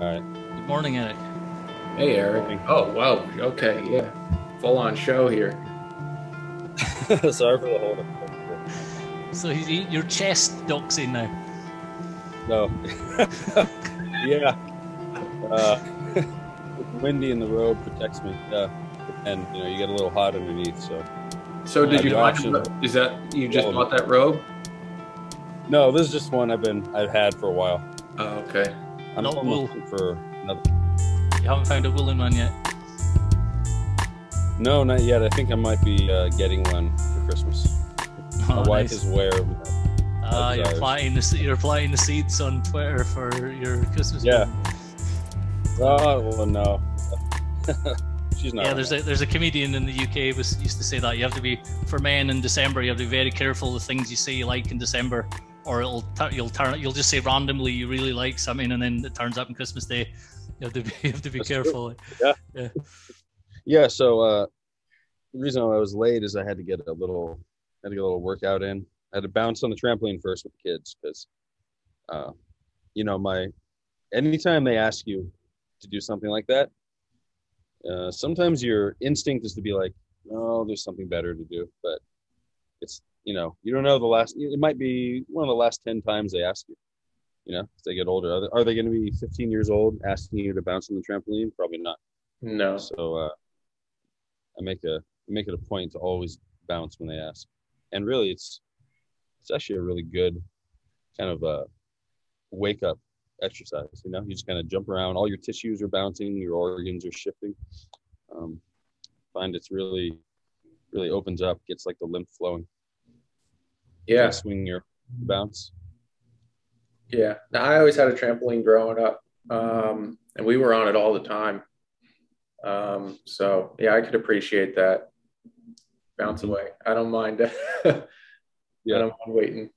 All right. Good morning, Erik. Hey, Erik. Oh, wow. Okay, yeah. Full on show here. Sorry for the hold up. So he's eat your chest doxing now. No. yeah. Uh, windy in the robe protects me. Yeah. And you know, you get a little hot underneath. So So, did Uh, you the find option- Is that you just Oh. bought that robe? no, this is just one I've been I've had for a while. Oh, okay. I'm Not wool. looking for another. You haven't found a woolen one yet. No, not yet. I think I might be uh, getting one for Christmas. My Oh, wife nice. is aware. of that. Ah, you're desires. planting the you're planting the seeds on Twitter for your Christmas. Yeah. Oh well, no. She's not. Yeah, there's a there's a comedian in the UK was used to say that you have to be for men in December. You have to be very careful the things you say you like in December, or it'll you'll turn you'll just say randomly you really like something, and then it turns up on Christmas Day. You have to be you have to be That's true. careful. Yeah, so uh the reason I was late is I had to get a little had to get a little workout in. I had to bounce on the trampoline first with the kids because uh you know my anytime they ask you to do something like that, uh sometimes your instinct is to be like, oh, there's something better to do. But it's you know, you don't know the last it might be one of the last ten times they ask you. You know, as they get older. Are they, are they gonna be fifteen years old asking you to bounce on the trampoline? Probably not. No. So uh, I make a I make it a point to always bounce when they ask, and really it's it's actually a really good kind of a wake up exercise. You know, you just kind of jump around, all your tissues are bouncing, your organs are shifting. Um, find it's really really opens up, gets like the lymph flowing. Yeah. Kinda swing your bounce. Yeah. Now, I always had a trampoline growing up, um, and we were on it all the time. Um, so, yeah, I could appreciate that. Bounce Mhm. away. I don't mind. I Yeah. don't mind waiting.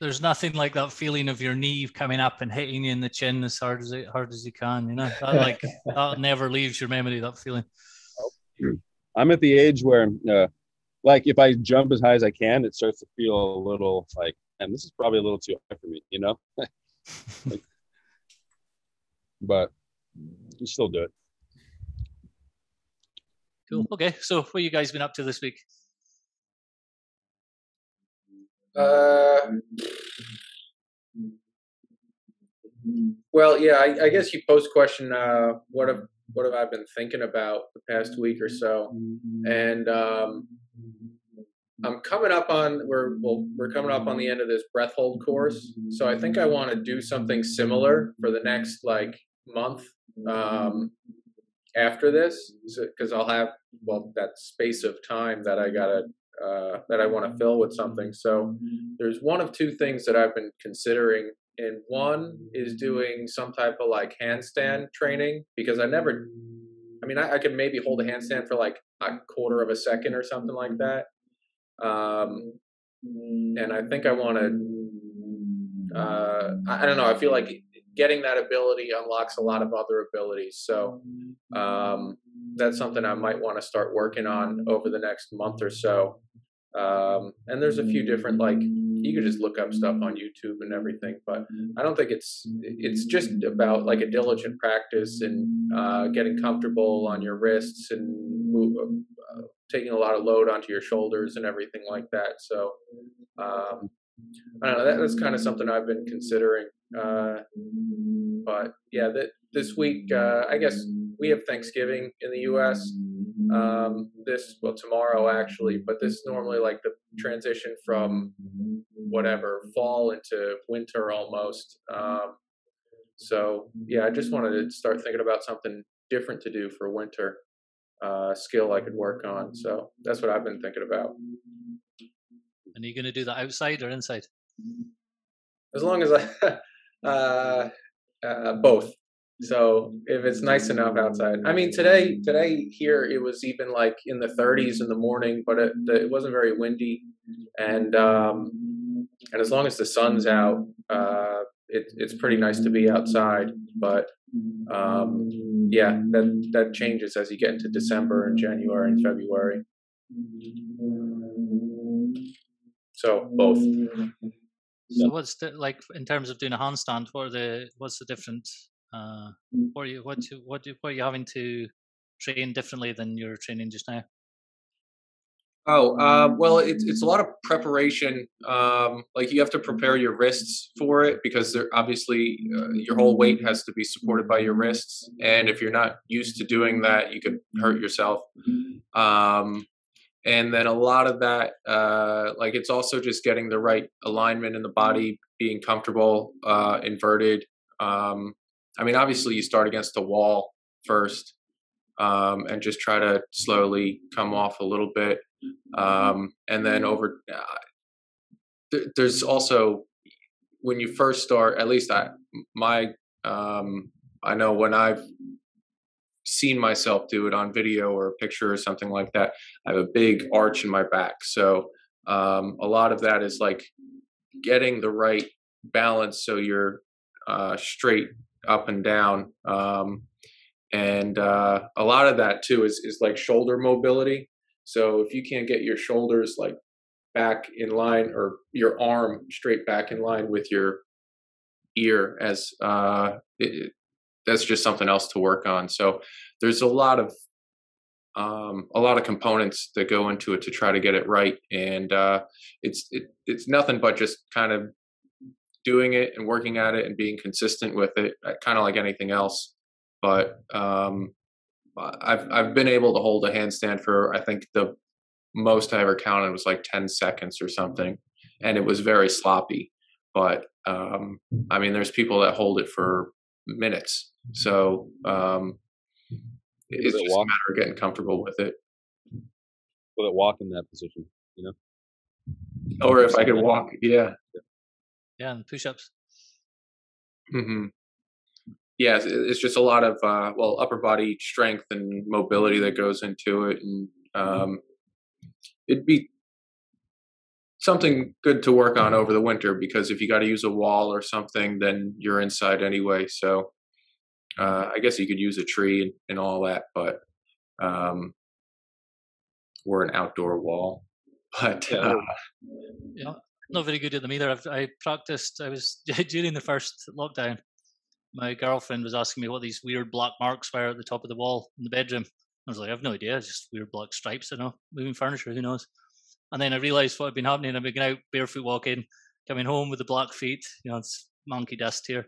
There's nothing like that feeling of your knee coming up and hitting you in the chin as hard as it hard as you can. You know, that like that never leaves your memory. That feeling. I'm at the age where, uh, like, if I jump as high as I can, it starts to feel a little like, and this is probably a little too high for me, you know. Like, but you still do it. Cool. Okay, so what you guys been up to this week? Uh, well, yeah, I, I guess you post question. Uh, what have what have I been thinking about the past week or so? And um, I'm coming up on we're well we're coming up on the end of this breath hold course. So I think I want to do something similar for the next like month um, after this, because I'll have well that space of time that I gotta uh, that I want to fill with something. So there's one of two things that I've been considering. And one is doing some type of like handstand training because I never, I mean, I, I could maybe hold a handstand for like a quarter of a second or something like that. Um, and I think I want to, uh, I, I don't know, I feel like getting that ability unlocks a lot of other abilities. So um, that's something I might want to start working on over the next month or so. Um, and there's a few different like you could just look up stuff on YouTube and everything, but I don't think it's it's just about like a diligent practice and uh, getting comfortable on your wrists and move, uh, taking a lot of load onto your shoulders and everything like that. So um, I don't know. That, that's kind of something I've been considering. Uh, but yeah, that this week uh, I guess we have Thanksgiving in the U.S. Um, this well tomorrow actually, but this is normally like the transition from whatever fall into winter almost. Um, so yeah, I just wanted to start thinking about something different to do for winter. Uh, skill I could work on. So that's what I've been thinking about. And are you going to do that outside or inside? As long as I, uh, uh, both. So if it's nice enough outside, I mean today today here it was even like in the 30s in the morning, but it it wasn't very windy, and um, and as long as the sun's out, uh, it, it's pretty nice to be outside. But um, yeah, that that changes as you get into December and January and February. So both. So what's the, like in terms of doing a handstand? What are the what's the different Uh, what are you what do, what do, what are you having to train differently than you're training just now? Oh, uh, well, it's it's a lot of preparation. Um, like you have to prepare your wrists for it because they're obviously uh, your whole weight has to be supported by your wrists, and if you're not used to doing that, you could hurt yourself. Um, and then a lot of that, uh, like it's also just getting the right alignment in the body, being comfortable, uh, inverted. Um, I mean, obviously, you start against the wall first, um, and just try to slowly come off a little bit um, and then over uh, th- there's also when you first start at least i my um, i know when i've seen myself do it on video or a picture or something like that i have a big arch in my back. So um, a lot of that is like getting the right balance so you're uh, straight up and down um, and uh, a lot of that too is, is like shoulder mobility so if you can't get your shoulders like back in line or your arm straight back in line with your ear as uh, it, that's just something else to work on. So there's a lot of um, a lot of components that go into it to try to get it right, and uh, it's it, it's nothing but just kind of doing it and working at it and being consistent with it, uh, kind of like anything else. But um, I've I've been able to hold a handstand for I think the most I ever counted was like 10 seconds or something, and it was very sloppy. But um, I mean, there's people that hold it for minutes, so um, it's just walk? a matter of getting comfortable with it. Will it walk in that position? You know, or if I could walk, yeah, yeah, and push-ups. Mm-hmm yeah, it's just a lot of uh, well upper body strength and mobility that goes into it, and um, it'd be something good to work on over the winter because if you got to use a wall or something, then you're inside anyway. So uh, I guess you could use a tree and, and all that, but um, or an outdoor wall. But uh, yeah, not very good at them either. I've, I practiced. I was during the first lockdown my girlfriend was asking me what these weird black marks were at the top of the wall in the bedroom. I was like, I have no idea, It's just weird black stripes, you know, moving furniture, who knows? And then I realized what had been happening. I've been out barefoot walking, coming home with the black feet, you know, it's monkey dust here.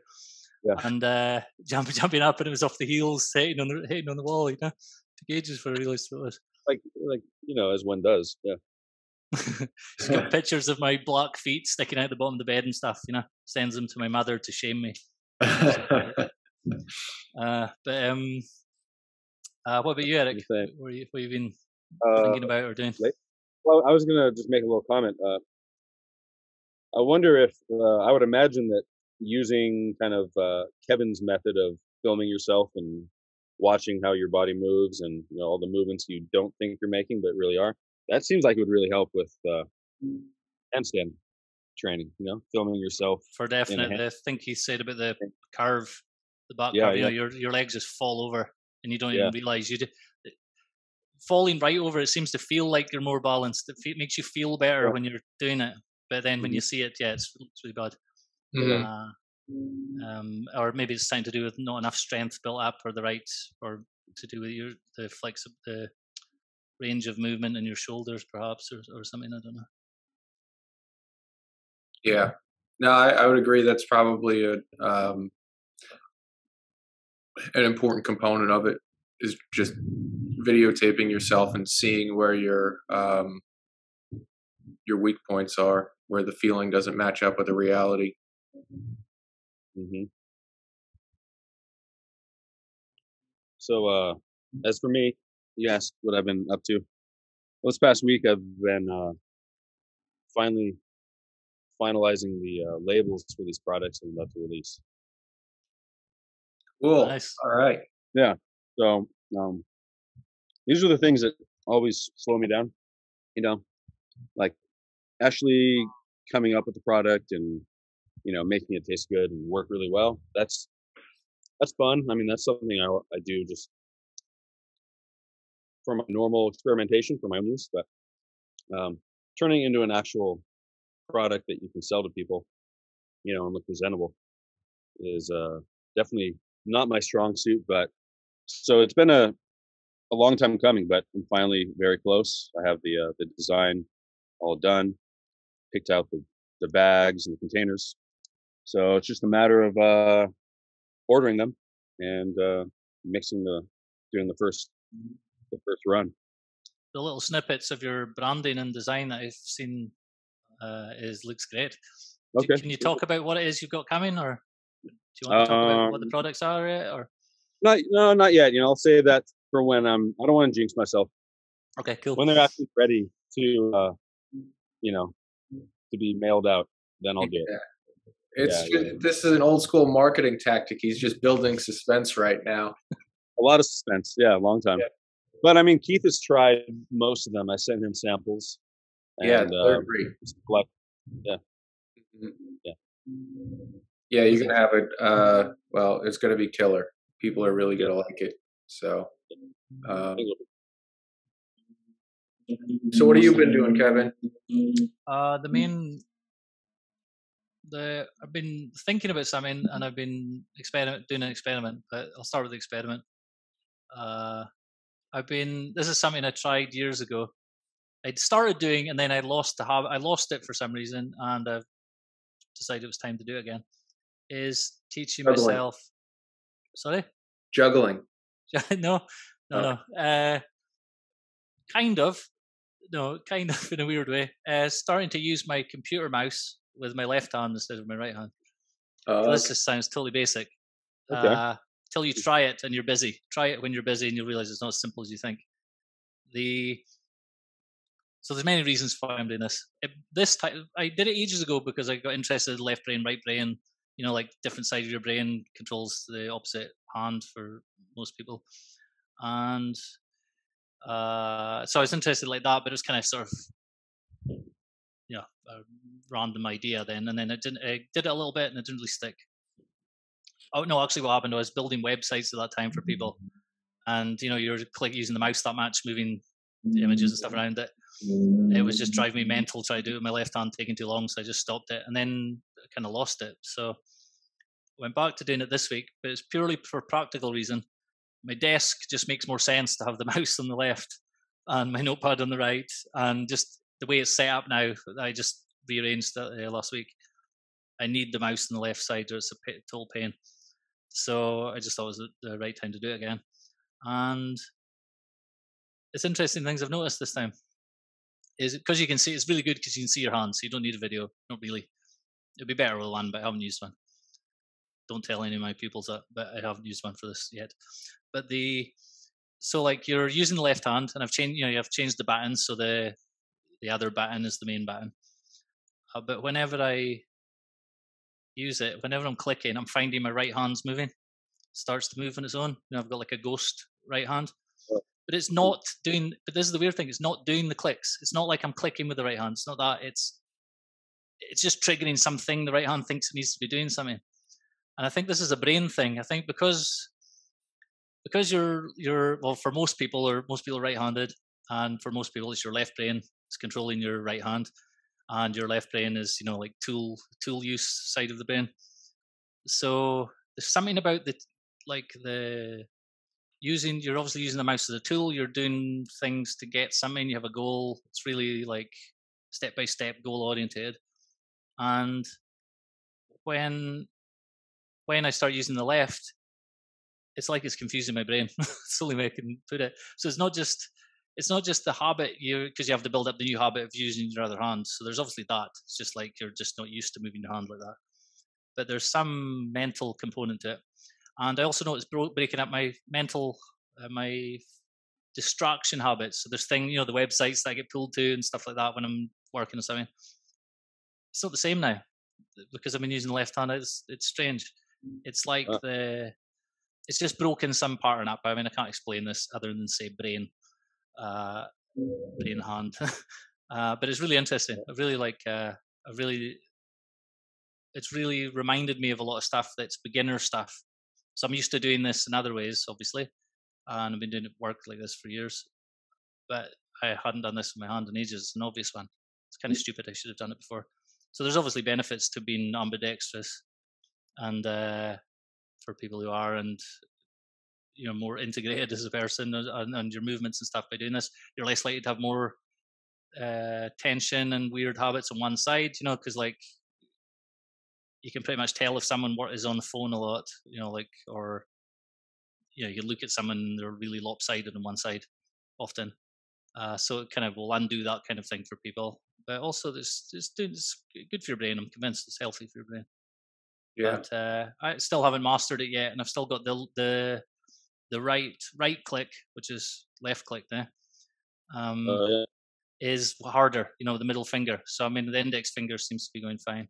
Yeah. And uh, jumping, jumping up, and it was off the heels, hitting on the hitting on the wall. You know, took ages for I realized what it was. Like, like you know, as one does. Yeah. She's got pictures of my black feet sticking out the bottom of the bed and stuff. You know, sends them to my mother to shame me. uh, but um, uh, what about you, Erik? What, you, what have you been uh, thinking about or doing? Well, I was gonna just make a little comment. Uh, I wonder if uh, I would imagine that using kind of uh, Kevin's method of filming yourself and watching how your body moves and you know all the movements you don't think you're making but really are. That seems like it would really help with uh, handstand training, you know, filming yourself. For definitely. I think he said about the curve, the back yeah, curve, you yeah. know, your, your legs just fall over and you don't yeah. even realize you do. Falling right over, it seems to feel like you're more balanced. It makes you feel better when you're doing it. But then when mm-hmm. you see it, yeah, it's, it's really bad. Mm-hmm. Uh, um, or maybe it's something to do with not enough strength built up or the right, or to do with your the flex the range of movement in your shoulders, perhaps, or, or something. I don't know. Yeah, no, I, I would agree. That's probably a um, an important component of it is just videotaping yourself and seeing where your um, your weak points are, where the feeling doesn't match up with the reality. Mm-hmm. So, uh, as for me, you asked what I've been up to. Well, this past week, I've been uh, finally finalizing the uh, labels for these products I'm about to release. Cool. Nice. All right. Yeah. So um, these are the things that always slow me down. You know, like actually coming up with the product and you know making it taste good and work really well. That's that's fun. I mean, that's something I I do just for my normal experimentation for my own use, but um, turning into an actual product that you can sell to people, you know, and look presentable is uh, definitely not my strong suit, but so it's been a a long time coming, but I'm finally very close. I have the uh, the design all done, picked out the the bags and the containers. So it's just a matter of uh, ordering them and uh, mixing the doing the first the first run. The little snippets of your branding and design that I've seen uh, is looks great. Okay. Can you talk about what it is you've got coming, or do you want to talk about what the Um, products are, yet, or Not no, not yet. You know, I'll say that for when I'm. I don't want to jinx myself. okay, cool. When they're actually ready to, uh, you know, to be mailed out, then I'll do it. It's Yeah, ju- yeah. this is an old school marketing tactic. He's just building suspense right now. A lot of suspense. Yeah, a long time. Yeah. But I mean, Keith has tried most of them. I sent him samples. yeah, And, they're uh, great. like, Mhm. Yeah. Yeah, you're gonna have it. Uh, well, it's gonna be killer. People are really gonna like it. So, um, so what have you been doing, Kevin? Uh, the main, the I've been thinking about something, and I've been experiment doing an experiment. But I'll start with the experiment. Uh, I've been. This is something I tried years ago. I'd started doing, and then I lost the habit. I lost it for some reason, and I've decided it was time to do it again. Is teaching Juggling. myself. Sorry. Juggling. no, no, Oh. no. Uh, kind of. No, kind of in a weird way. Uh, starting to use my computer mouse with my left hand instead of my right hand. Uh, This just sounds totally basic. Okay. Uh, till you try it and you're busy. Try it when you're busy and you'll realize it's not as simple as you think. The so there's many reasons for why I'm doing this. It, this time I did it ages ago because I got interested in left brain, right brain. You know, like different side of your brain controls the opposite hand for most people, and uh, so I was interested like that. But it was kind of sort of yeah, a random idea then, and then it didn't. I did it a little bit and it didn't really stick. Oh no, actually, what happened was building websites at that time for people, mm. and you know you're click using the mouse that much, moving the images and stuff mm. around it. It was just driving me mm. mental trying to do it with my left hand, taking too long, so I just stopped it, and then kind of lost it. So went back to doing it this week, but it's purely for practical reason. My desk just makes more sense to have the mouse on the left and my notepad on the right, and just the way it's set up now. I just rearranged that uh, last week. I need the mouse on the left side, or it's a total pain. So I just thought it was the- right time to do it again. And it's interesting things I've noticed this time. Is because you can see it's really good because you can see your hands, so you don't need a video. Not really. It'd be better with one, but I haven't used one. Don't tell any of my pupils that, but I haven't used one for this yet. But the so like you're using the left hand, and I've changed. You know, I've changed the buttons, so the the other button is the main button. Uh, but whenever I use it, whenever I'm clicking, I'm finding my right hand's moving. Starts to move on its own. You know, I've got like a ghost right hand. But it's not doing but this is the weird thing, it's not doing the clicks. It's not like I'm clicking with the right hand. It's not that. It's it's just triggering something the right hand thinks it needs to be doing something. And I think this is a brain thing. I think because because you're you're well for most people or most people are right-handed and for most people it's your left brain it's controlling your right hand and your left brain is you know like tool tool use side of the brain. So there's something about the like the using you're obviously using the mouse as a tool you're doing things to get something you have a goal it's really like step by step goal oriented. And when when i start using the left it's like it's confusing my brain it's only way i can put it. So it's not just it's not just the habit you because you have to build up the new habit of using your other hand. So there's obviously that. It's just like you're just not used to moving your hand like that. But there's some mental component to it. And i also know it's bro- breaking up my mental uh, my distraction habits. So there's thing you know the websites that i get pulled to and stuff like that when i'm working or something. It's not the same now. Because i've been using the left hand it's it's strange. It's like Uh. the it's just broken some pattern up. I mean i can't explain this other than say brain uh brain hand. Uh but it's really interesting. I really like uh i really it's really reminded me of a lot of stuff that's beginner stuff. So i'm used to doing this in other ways obviously and i've been doing work like this for years. But i hadn't done this with my hand in ages. It's an obvious one. It's kind of stupid. I should have done it before. So there's obviously benefits to being ambidextrous and uh for people who are and you know more integrated as a person and, and your movements and stuff by doing this you're less likely to have more uh, tension and weird habits on one side you know because like you can pretty much tell if someone is on the phone a lot you know like or you know you look at someone they're really lopsided on one side often. Uh, so it kind of will undo that kind of thing for people. But also this it's, it's good for your brain. I'm convinced it's healthy for your brain. Yeah. But uh, i still haven't mastered it yet and i've still got the the the right right click, which is left click there, um, Uh, yeah. is harder. You know, the middle finger. So I mean, the index finger seems to be going fine.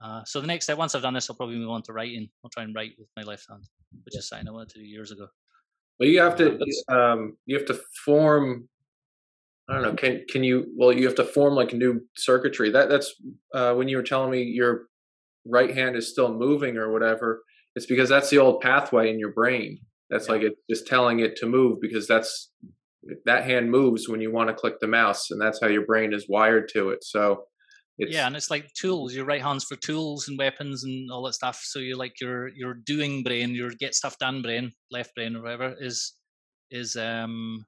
Uh, so the next step, once I've done this, I'll probably move on to writing. I'll try and write with my left hand, which is something I wanted to do years ago. Well, you have to um, you have to form. I don't know. Can can you? Well, you have to form like new circuitry. That that's uh, when you were telling me your right hand is still moving or whatever. It's because that's the old pathway in your brain. That's Yeah. like it's just telling it to move because that's that hand moves when you want to click the mouse, and that's how your brain is wired to it. So, it's, yeah, and it's like tools. Your right hand's for tools and weapons and all that stuff. So you're like your your doing brain, your get stuff done brain, left brain or whatever is is um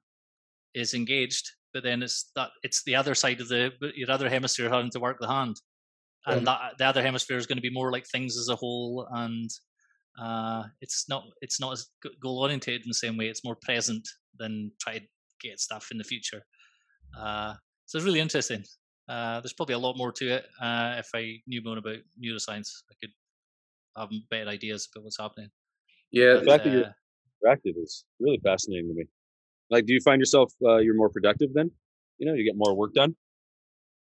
is engaged. But then it's that it's the other side of the your other hemisphere having to work the hand, and that the other hemisphere is going to be more like things as a whole, and uh, it's not it's not as goal oriented in the same way. It's more present than try to get stuff in the future. Uh, so it's really interesting. Uh, there's probably a lot more to it. Uh, if I knew more about neuroscience, I could have better ideas about what's happening. yeah. The fact that you're Uh, active is really fascinating to me. Like, do you find yourself uh, you're more productive then? You know, you get more work done.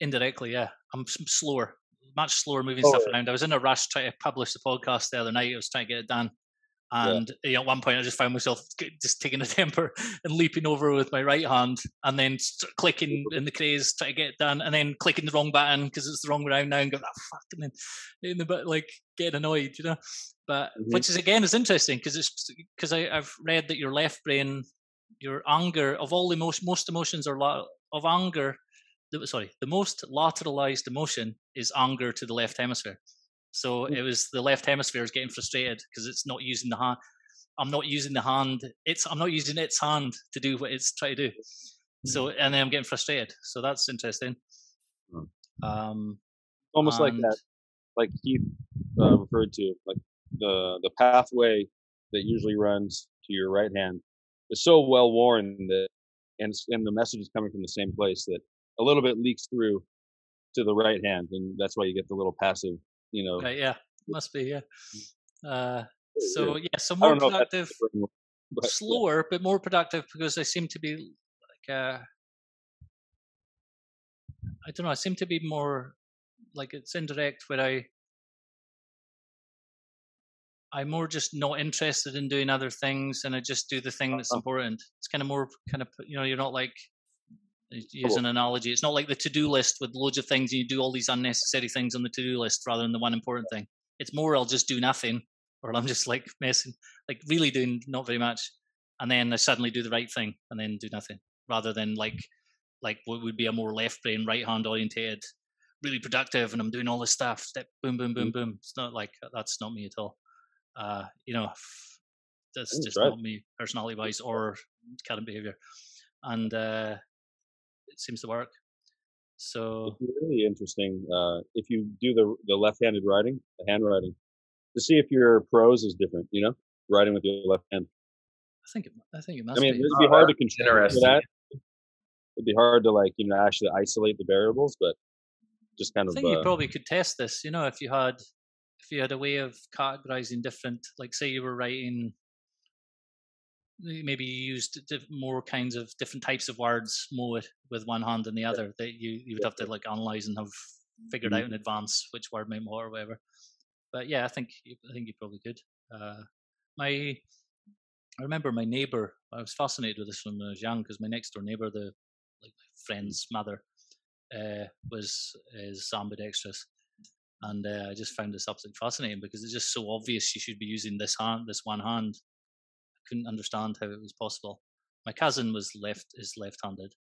indirectly, yeah, I'm slower, much slower moving Oh, stuff yeah. around. I was in a rush trying to publish the podcast the other night. I was trying to get it done. Yeah. And you know, at one point, I just found myself just taking a temper and leaping over with my right hand, and then clicking in the craze trying to get it done, and then clicking the wrong button because it's the wrong way around now, and go, ah, fuck, and then in the bit like getting annoyed, you know. But Mhm. which is again is interesting because it's because I've read that your left brain, your anger of all the most most emotions are of anger. The, sorry, the most lateralized emotion is anger to the left hemisphere. So Mm. it was the left hemisphere is getting frustrated because it's not using the hand. I'm not using the hand. It's I'm not using its hand to do what it's trying to do. So and then I'm getting frustrated. So that's interesting. Mm. Um, Almost like that, like Keith uh, referred to, like the the pathway that usually runs to your right hand is so well worn that, and and the message is coming from the same place that a little bit leaks through to the right hand, and that's why you get the little passive, you know. Right, yeah, must be, yeah. Uh, so yeah, so more don't know if that's productive, but, yeah. slower, but more productive because I seem to be like uh, I don't know. I seem to be more like it's indirect where I I'm more just not interested in doing other things, and I just do the thing that's Uh-huh. important. It's kind of more kind of you know you're not like use an analogy. It's not like the to-do list with loads of things and you do all these unnecessary things on the to-do list rather than the one important thing. It's more I'll just do nothing, or I'm just like messing, like really doing not very much, and then I suddenly do the right thing and then do nothing, rather than like like what would be a more left brain, right hand oriented, really productive, and I'm doing all this stuff. Step, boom, boom, boom, boom. It's not like that's not me at all. Uh, you know, that's Mm, just right. not me personality wise or current behavior, and uh, it seems to work. So It's really interesting uh, if you do the the left-handed writing, the handwriting, to see if your prose is different. You know, writing with your left hand. I think it, I think it must I mean, be. it'd be Oh, hard to that's control for that. It'd be hard to like you know actually isolate the variables, but just kind I of think you uh, probably could test this. You know, if you had if you had a way of categorizing different, like say you were writing, maybe you used more kinds of different types of words more with one hand than the other. That you you would have to like analyze and have figured Mhm. out in advance which word meant what or whatever. But yeah, I think you, I think you probably could. Uh, my I remember my neighbor. I was fascinated with this when I was young because my next door neighbor, the like my friend's mother, uh, was is ambidextrous, and uh, I just found this absolutely fascinating because it's just so obvious she should be using this hand, this one hand. I couldn't understand how it was possible. My cousin was left is left-handed,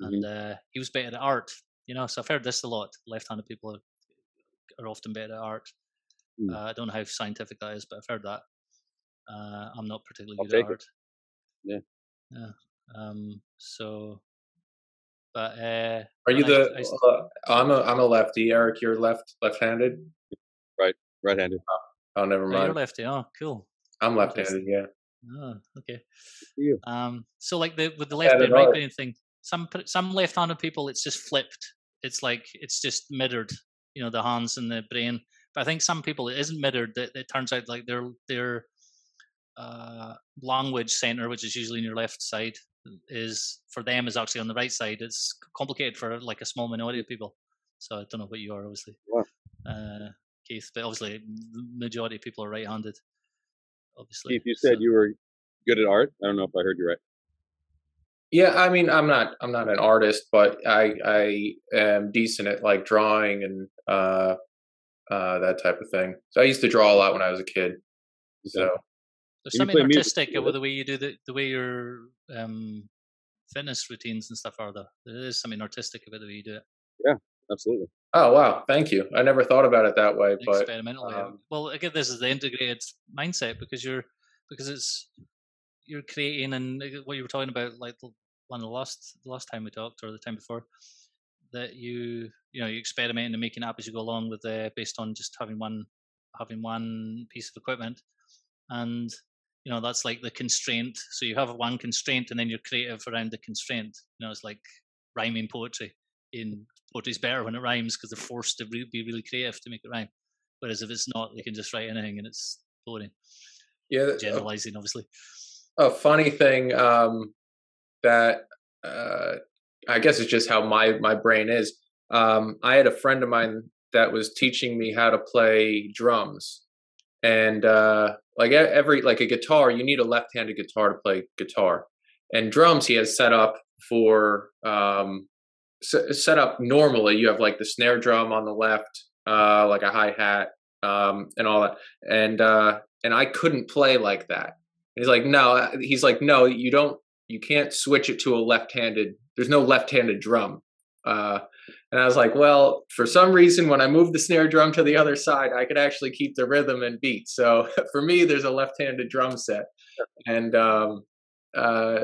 and uh, he was better at art. You know, so I've heard this a lot. Left-handed people are, are often better at art. Mm. Uh, I don't know how scientific that is, but I've heard that. Uh, I'm not particularly I'll good at it. art. Yeah. Yeah. Um. So, but uh, Are you I- the? I uh, I'm a I'm a lefty. Erik, you're left left-handed. Right, right-handed. Oh, never mind. oh, you're lefty. Oh, cool. I'm left-handed. Yeah. Oh, okay. Um, so like the with the Yeah, left brain right brain thing, some some left-handed people it's just flipped. It's like it's just mirrored, you know, the hands and the brain. But I think some people it isn't mirrored. It, it turns out like their their uh, language center, which is usually in your left side, is for them is actually on the right side. It's complicated for like a small minority of people. So I don't know what you are, obviously, Wow. uh, Keith, but obviously the majority of people are right-handed. Obviously, Keith, you said So- you were good at art. I don't know if I heard you right. Yeah, I mean, I'm not I'm not an artist, but I I am decent at like drawing and uh uh that type of thing. So I used to draw a lot when I was a kid. So Okay. There's You something play music artistic too, about the way you do the the way your um, fitness routines and stuff are. Though there is something artistic about the way you do it, Yeah, Absolutely. Oh wow, thank you. I never thought about it that way, but experimental um, Well, again, this is the integrated mindset because you're because it's you're creating and what you were talking about, like the one of the last the last time we talked or the time before, that you you know you experimenting and making up as you go along with uh, based on just having one having one piece of equipment, and you know that's like the constraint. So you have one constraint and then you're creative around the constraint. You know, it's like rhyming poetry. In poetry's better when it rhymes because they're forced to re- be really creative to make it rhyme. Whereas if it's not, they can just write anything and it's boring. yeah, a- Generalizing, obviously. a funny thing um, that uh, I guess it's just how my my brain is. Um, I had a friend of mine that was teaching me how to play drums, and uh, like every like a guitar, you need a left-handed guitar to play guitar, and drums he has set up for um, s- set up normally. You have like the snare drum on the left, uh, like a hi hat, um, and all that, and uh, and I couldn't play like that. And he's like, no. uh, He's like, no. You don't. You can't switch it to a left-handed. There's no left-handed drum. Uh, and I was like, well, for some reason, when I moved the snare drum to the other side, I could actually keep the rhythm and beat. So for me, there's a left-handed drum set. And um, uh,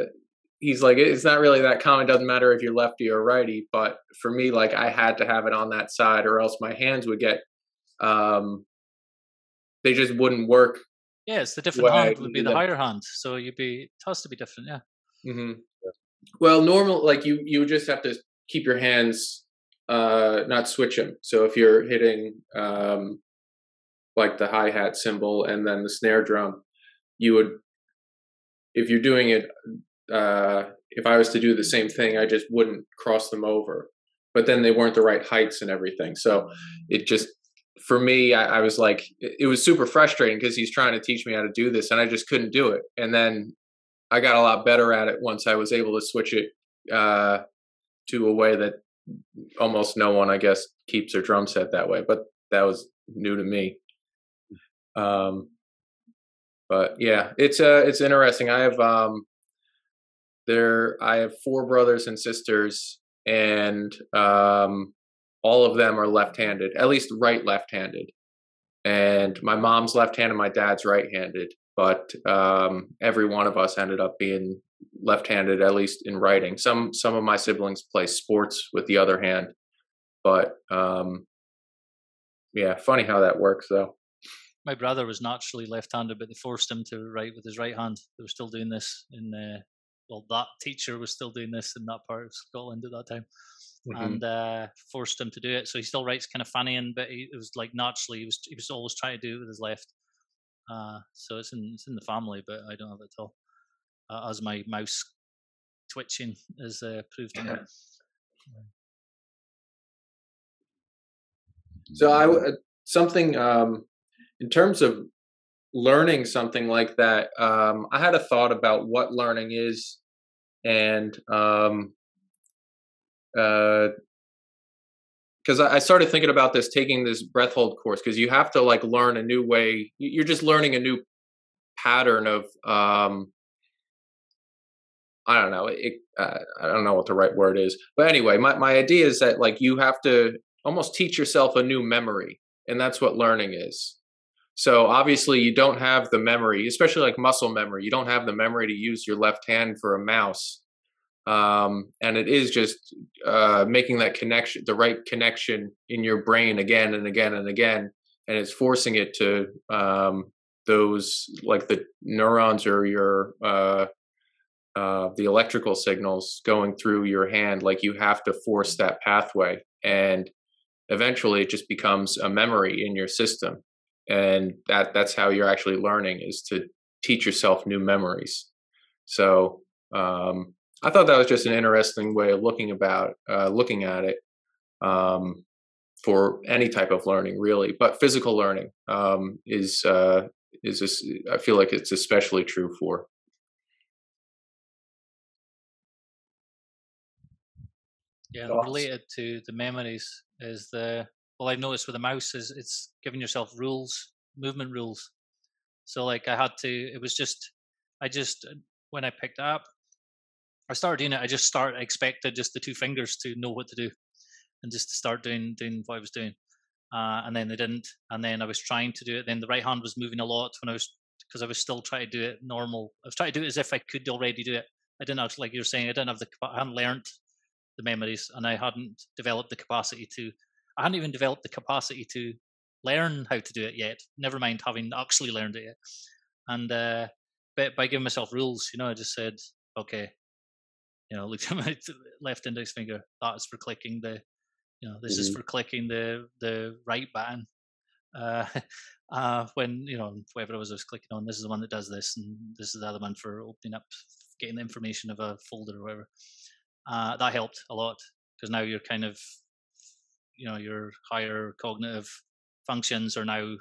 he's like, it's not really that common. it Doesn't matter if you're lefty or righty. But for me, like, I had to have it on that side, or else my hands would get. Um, they just wouldn't work Yeah, it's the different hand would be the do higher hand. So you'd be, it has to be different, yeah. mm-hmm. Well, normal like you you just have to keep your hands uh not switch them. So if you're hitting um like the hi hat cymbal and then the snare drum, you would if you're doing it uh if I was to do the same thing, I just wouldn't cross them over. But then they weren't the right heights and everything. So it just for me, I, I was like, it was super frustrating because he's trying to teach me how to do this, and I just couldn't do it. And then I got a lot better at it once I was able to switch it uh, to a way that almost no one, I guess, keeps their drum set that way. But that was new to me. Um, but yeah, it's uh, it's interesting. I have um, there I have four brothers and sisters, and um, all of them are left-handed, at least right left-handed. And my mom's left-handed, my dad's right-handed but um, every one of us ended up being left-handed, at least in writing. Some some of my siblings play sports with the other hand, but um, yeah, funny how that works though. My brother was naturally left-handed, but they forced him to write with his right hand. They were still doing this in, uh, well, that teacher was still doing this in that part of Scotland at that time. Mhm. and uh, forced him to do it. So he still writes kind of funny, and but he, it was like naturally he was he was always trying to do it with his left. Uh, so it's in it's in the family, but I don't have it at all. Uh, as my mouse twitching is uh, proved me. So I uh, something um, in terms of learning something like that. Um, I had a thought about what learning is, and um, uh, because I started thinking about this, taking this breath hold course, because you have to like learn a new way. you- You're just learning a new pattern of um, I don't know. It, uh, I don't know what the right word is, but anyway, my my idea is that like you have to almost teach yourself a new memory, and that's what learning is. So obviously you don't have the memory, especially like muscle memory. You don't have the memory to use your left hand for a mouse. Um, and it is just uh, making that connection, the right connection in your brain again and again and again, and it's forcing it to um, those like the neurons or your uh, uh, the electrical signals going through your hand. Like you have to force that pathway, and eventually it just becomes a memory in your system and that that's how you're actually learning is to teach yourself new memories. So um, i thought that was just an interesting way of looking about uh, looking at it um, for any type of learning really but physical learning um, is uh, is this, i feel like it's especially true for yeah related to the memories is the well I've noticed with the mouse is it's giving yourself rules, movement rules. So like I had to it was just I just uh, when I picked up I started doing it, I just started expected just the two fingers to know what to do and just to start doing doing what I was doing. Uh, and then they didn't. And then I was trying to do it. Then the right hand was moving a lot when I was because I was still trying to do it normal. I was trying to do it as if I could already do it. I didn't have, like you're saying, I didn't have the, I hadn't learned the memories and I hadn't developed the capacity to I hadn't even developed the capacity to learn how to do it yet. Never mind having actually learned it yet. And uh, but by giving myself rules, you know, I just said, okay, you know, looked at my left index finger. That is for clicking the, you know, this mm-hmm. is for clicking the the right button. Uh, uh, when you know whatever I was, I was clicking on, this is the one that does this, and this is the other one for opening up, getting the information of a folder or whatever. Uh, that helped a lot because now you're kind of you know your higher cognitive functions are now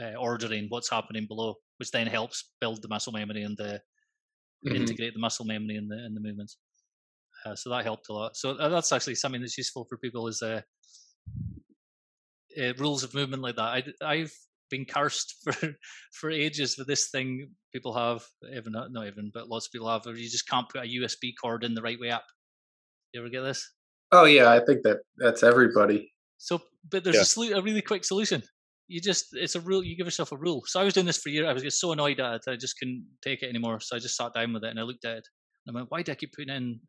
uh, ordering what's happening below, which then helps build the muscle memory and the mm-hmm. integrate the muscle memory in the in the movements. Uh, so that helped a lot. So uh, that's actually something that's useful for people is uh, uh, rules of movement like that. I, I've been cursed for for ages with this thing people have, even not, not even, but lots of people have, where you just can't put a USB cord in the right way up. You ever get this? Oh yeah, I think that that's everybody. So, but there's yeah. a, a really quick solution. You just it's a rule. You give yourself a rule. So I was doing this for years. I was just so annoyed at it I just couldn't take it anymore. So I just sat down with it and I looked at it. And I went, why did I keep putting in?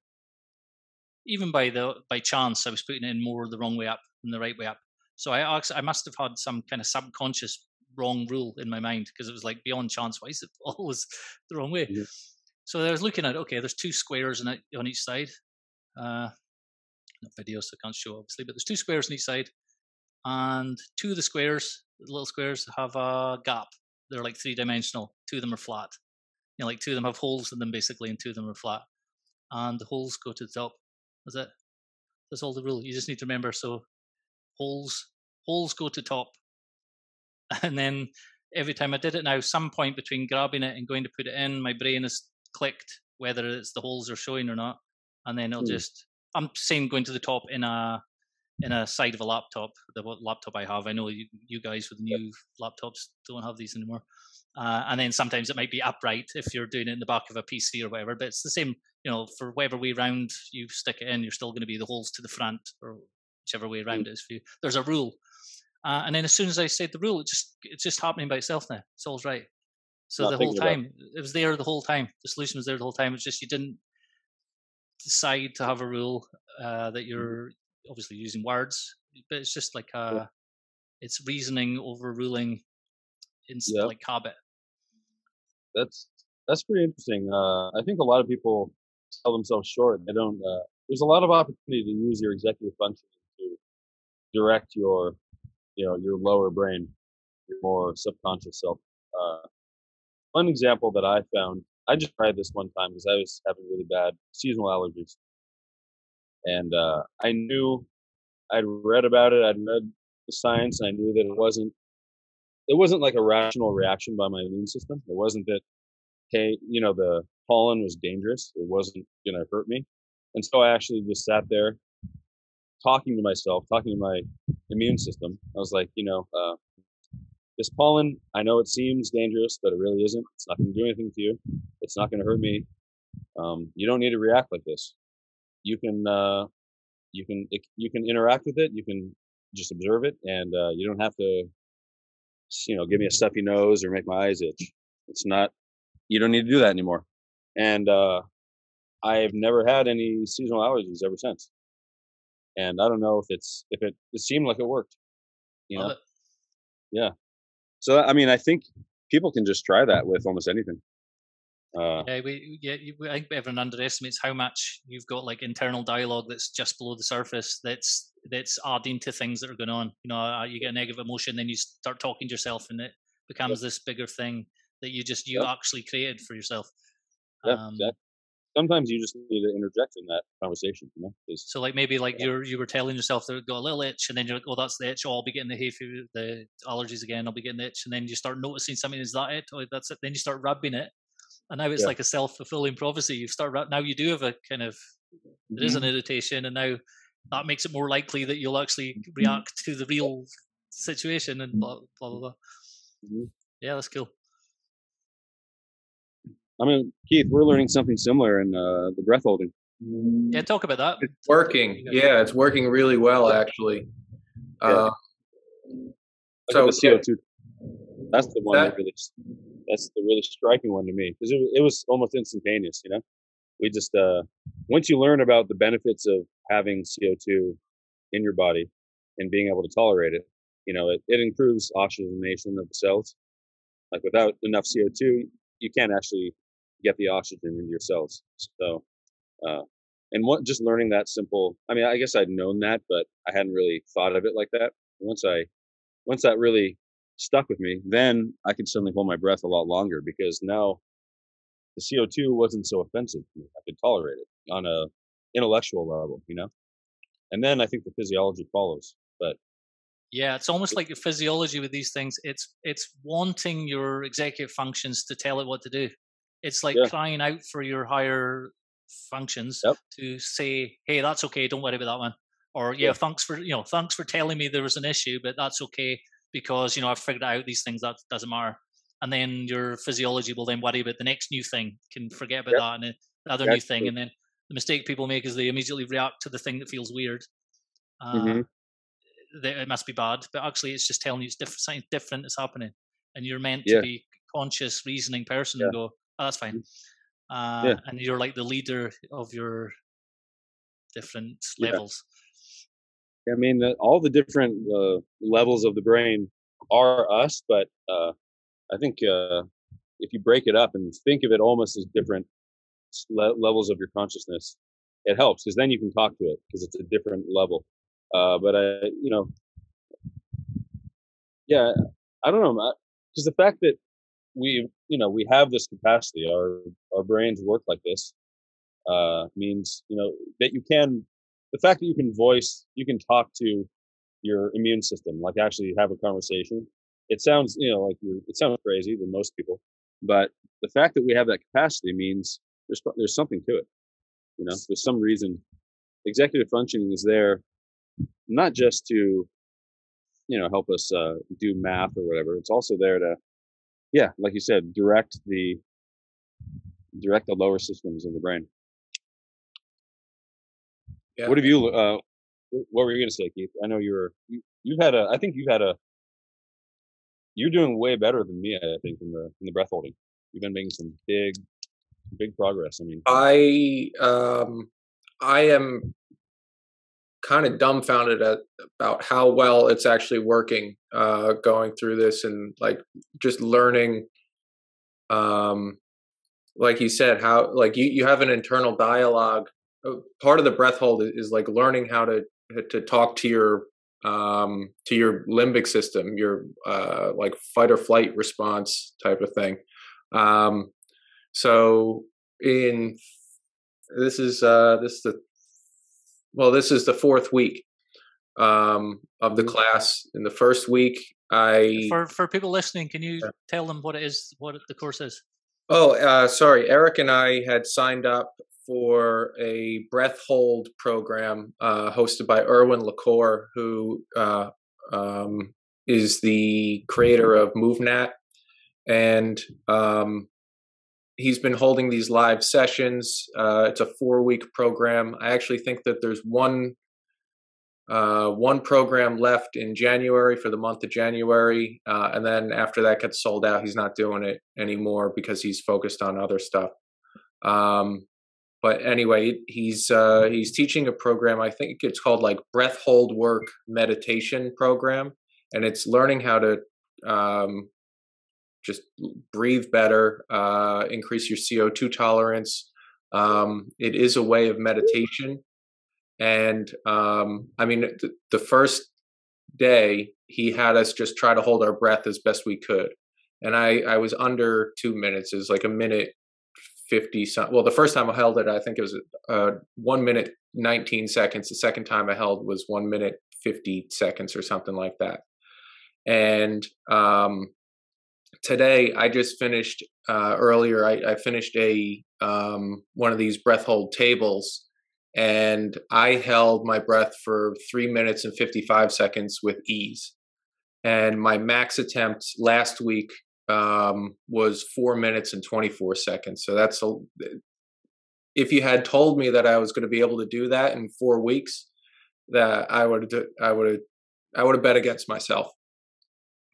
Even by the by chance, I was putting in more of the wrong way up than the right way up. So I actually, I must have had some kind of subconscious wrong rule in my mind because it was like beyond chance. Why is it always the wrong way? Yeah. So I was looking at okay, there's two squares on, on each side. Uh, not video, so I can't show obviously, but there's two squares on each side, and two of the squares, the little squares, have a gap. They're like three dimensional. Two of them are flat. You know, like two of them have holes in them basically, and two of them are flat. And the holes go to the top. That's it. That's all the rule. You just need to remember. So holes holes go to top, and then every time I did it now, some point between grabbing it and going to put it in, my brain has clicked whether it's the holes are showing or not, and then it'll mm. just I'm saying going to the top in a in a side of a laptop. The laptop I have, I know you, you guys with new laptops don't have these anymore. Uh, and then sometimes it might be upright if you're doing it in the back of a PC or whatever. But it's the same, you know, for whatever way round you stick it in, you're still going to be the holes to the front or whichever way around mm. it is for you. There's a rule, uh, and then as soon as I said the rule, it just it's just happening by itself now. It's all right. So Not the whole time, it was there the whole time. The solution was there the whole time. It's just you didn't decide to have a rule uh, that mm-hmm. you're obviously using words, but it's just like a, yeah. it's reasoning overruling in yeah. like habit. That's that's pretty interesting. Uh, I think a lot of people sell themselves short. They don't. Uh, there's a lot of opportunity to use your executive function to direct your, you know, your lower brain, your more subconscious self. Uh, one example that I found I just tried this one time because I was having really bad seasonal allergies, and uh, I knew I'd read about it. I'd read the science, and I knew that it wasn't it wasn't like a rational reaction by my immune system. It wasn't that hey, you know, the pollen was dangerous. It wasn't to hurt me, and so I actually just sat there talking to myself, talking to my immune system. I was like, you know, uh, this pollen, I know it seems dangerous, but it really isn't. It's not going to do anything to you. It's not going to hurt me. Um, you don't need to react like this. You can, uh, you can, it, you can interact with it. You can just observe it, and uh, you don't have to you know, give me a stuffy nose or make my eyes itch. It's not. You don't need to do that anymore. And uh, I've never had any seasonal allergies ever since. And I don't know if it's if it it seemed like it worked. You know. Yeah. So I mean, I think people can just try that with almost anything. Uh, yeah, we yeah, I think everyone underestimates how much you've got like internal dialogue that's just below the surface. That's that's adding to things that are going on. You know, uh, you get a negative emotion, then you start talking to yourself, and it becomes this bigger thing that you just you actually created for yourself. Yeah, um, exactly. Sometimes you just need to interject in that conversation. You know, so like maybe like you're you were telling yourself that got a little itch, and then you're like, "Oh, that's the itch. Oh, I'll be getting the hay fever, the allergies again. I'll be getting the itch." And then you start noticing something. Is that it? Oh, that's it. Then you start rubbing it, and now it's yeah. like a self fulfilling prophecy. You start now you do have a kind of mm-hmm. there is an mm-hmm. irritation, and now that makes it more likely that you'll actually mm-hmm. react to the real situation and blah blah blah. blah. Mm-hmm. Yeah, that's cool. I mean, Keith, we're learning something similar in uh, the breath holding. Yeah, talk about that. It's working. Yeah, it's working really well, actually. Yeah. Uh, so the CO2. That's the one that, that really. That's the really striking one to me because it, it was almost instantaneous. You know, we just uh, once you learn about the benefits of having CO2 in your body and being able to tolerate it, you know, it, it improves oxygenation of the cells. Like without enough CO2, you can't actually get the oxygen into your cells. So, uh, and what, just learning that simple, I mean, I guess I'd known that, but I hadn't really thought of it like that. Once I, once that really stuck with me, then I could suddenly hold my breath a lot longer because now the CO2 wasn't so offensive to me. I could tolerate it on a intellectual level, you know? And then I think the physiology follows. But yeah, it's almost like the physiology with these things. It's it's wanting your executive functions to tell it what to do. It's like yeah. crying out for your higher functions yep. to say, "Hey, that's okay. Don't worry about that one." Or yeah, yeah, thanks for you know, thanks for telling me there was an issue, but that's okay because you know I've figured out these things. That doesn't matter. And then your physiology will then worry about the next new thing. Can forget about yep. that and the other new thing, true. and then the mistake people make is they immediately react to the thing that feels weird. Uh, mm-hmm. That it must be bad, but actually, it's just telling you it's different. Something different is happening, and you're meant yeah. to be conscious, reasoning person yeah. and go, oh, that's fine. Uh, yeah. And you're like the leader of your different levels. Yeah. I mean, all the different uh, levels of the brain are us, but uh, I think uh, if you break it up and think of it almost as different le- levels of your consciousness, it helps because then you can talk to it because it's a different level. Uh, but I, you know, yeah, I don't know, because the fact that we you know we have this capacity. Our our brains work like this uh means you know that you can the fact that you can voice you can talk to your immune system like actually have a conversation it sounds you know like you it sounds crazy to most people but the fact that we have that capacity means there's there's something to it you know there's some reason. Executive functioning is there not just to you know help us uh, do math or whatever it's also there to yeah, like you said, direct the direct the lower systems of the brain. Yeah. What have you? Uh, what were you going to say, Keith? I know you were. You, you've had a. I think you've had a. You're doing way better than me. I think in the in the breath holding. You've been making some big, big progress. I mean, I um, I am kind of dumbfounded at about how well it's actually working uh, going through this and like just learning um like you said how like you, you have an internal dialogue. Uh, part of the breath hold is, is like learning how to to talk to your um to your limbic system your uh like fight or flight response type of thing. Um so in this is uh this is the well, this is the fourth week um, of the mm-hmm. class. In the first week, I for for people listening, can you tell them what it is, what the course is? Oh, uh, sorry. Erik and I had signed up for a breath hold program uh, hosted by Erwin Le Corre, who uh, um, is the creator of MovNat, and um, he's been holding these live sessions. Uh, it's a four week program. I actually think that there's one uh, one program left in January for the month of January, uh, and then after that gets sold out, he's not doing it anymore because he's focused on other stuff. Um, but anyway, he's uh, he's teaching a program. I think it's called like breath hold work meditation program, and it's learning how to um, just breathe better, uh, increase your CO two tolerance. Um, it is a way of meditation, and um, I mean the, the first day he had us just try to hold our breath as best we could, and I I was under two minutes. Was like a minute 50 some well the first time i held it i think it was uh, one minute 19 seconds the second time i held was one minute 50 seconds or something like that and um, today i just finished uh, earlier I, I, finished a um, one of these breath hold tables and i held my breath for three minutes and 55 seconds with ease and my max attempt last week um, was four minutes and 24 seconds. So that's a, if you had told me that I was going to be able to do that in four weeks, that I would I would I would have bet against myself.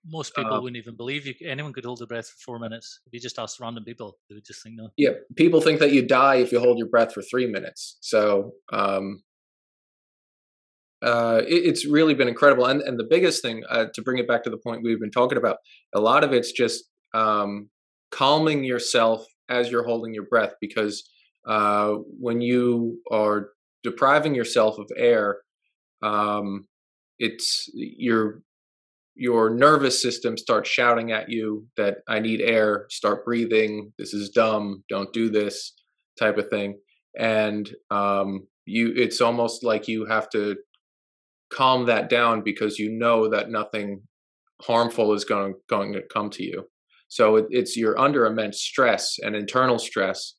Most people uh, wouldn't even believe you. Anyone could hold their breath for four minutes. If you just ask random people, they would just think no. Yeah, people think that you die if you hold your breath for three minutes. So um, uh, it, it's really been incredible. And and the biggest thing uh, to bring it back to the point we've been talking about, a lot of it's just um, calming yourself as you're holding your breath because uh, when you are depriving yourself of air, um, it's your your nervous system starts shouting at you that I need air, start breathing, this is dumb, don't do this type of thing. And um, you it's almost like you have to calm that down because you know that nothing harmful is going going to come to you. So it, it's you're under immense stress and internal stress,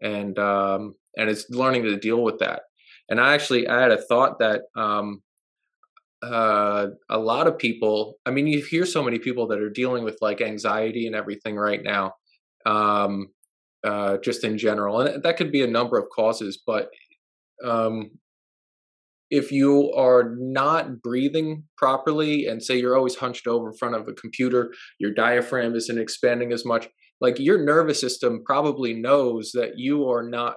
and um, and it's learning to deal with that. And I actually I had a thought that um, uh, a lot of people. I mean, you hear so many people that are dealing with like anxiety and everything right now, um, uh, just in general, and that could be a number of causes. But um, if you are not breathing properly and say you're always hunched over in front of a computer, your diaphragm isn't expanding as much, like your nervous system probably knows that you are not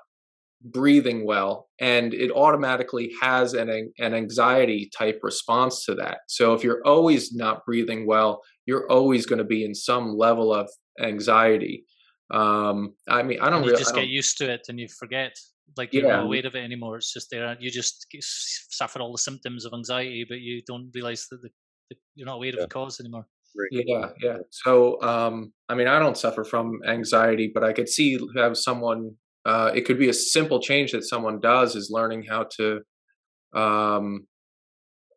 breathing well and it automatically has an an anxiety type response to that. So if you're always not breathing well, you're always going to be in some level of anxiety. Um, I mean, I don't and you really, just get used to it and you forget like you're yeah. not aware of it anymore. It's just there. You just suffer all the symptoms of anxiety, but you don't realize that the, the, you're not aware yeah. of the cause anymore. Yeah, yeah. So, um, I mean, I don't suffer from anxiety, but I could see have someone. Uh, it could be a simple change that someone does is learning how to um,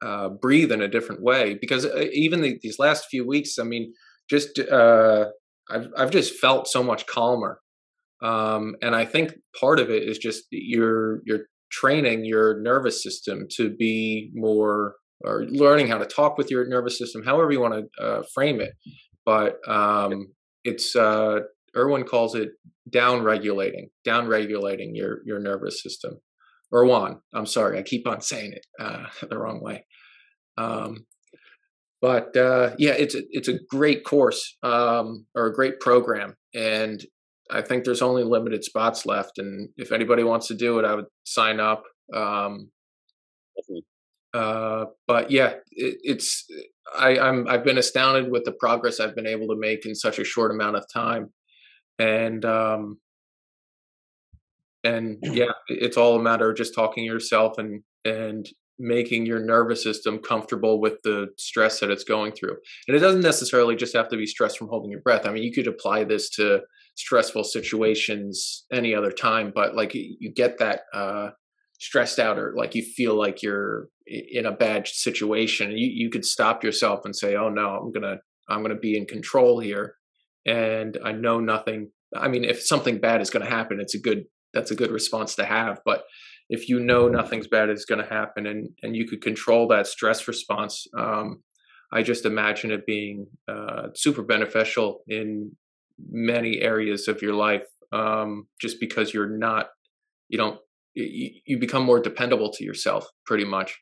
uh, breathe in a different way. Because uh, even the, these last few weeks, I mean, just uh, I've I've just felt so much calmer um, and I think part of it is just you're you're training your nervous system to be more or learning how to talk with your nervous system, however you want to uh, frame it. But um, it's Erwin calls it down regulating, down regulating your your nervous system. Erwan, I'm sorry, I keep on saying it uh, the wrong way. Um, but uh, yeah, it's a, it's a great course um, or a great program, and I think there's only limited spots left, and if anybody wants to do it, I would sign up. Um, uh, but yeah, it, it's I, I'm I've been astounded with the progress I've been able to make in such a short amount of time, and um, and yeah, it's all a matter of just talking to yourself and and making your nervous system comfortable with the stress that it's going through. And it doesn't necessarily just have to be stress from holding your breath. I mean, you could apply this to stressful situations any other time but like you get that uh stressed out or like you feel like you're in a bad situation you you could stop yourself and say oh no i'm gonna i'm gonna be in control here and i know nothing i mean if something bad is gonna happen it's a good that's a good response to have but if you know nothing's bad is going to happen and and you could control that stress response um, i just imagine it being uh, super beneficial in many areas of your life um, just because you're not you don't you, you become more dependable to yourself pretty much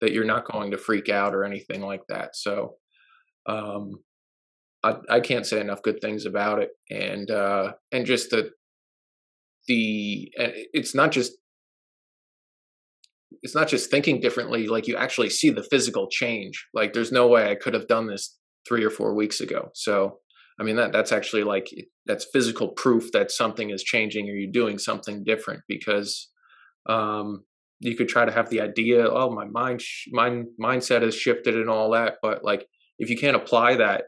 that you're not going to freak out or anything like that. So, um, I, I can't say enough good things about it, and uh, and just the the it's not just it's not just thinking differently like you actually see the physical change like there's no way i could have done this three or four weeks ago so i mean that that's actually like that's physical proof that something is changing or you're doing something different because um you could try to have the idea oh my mind my mindset has shifted and all that but like if you can't apply that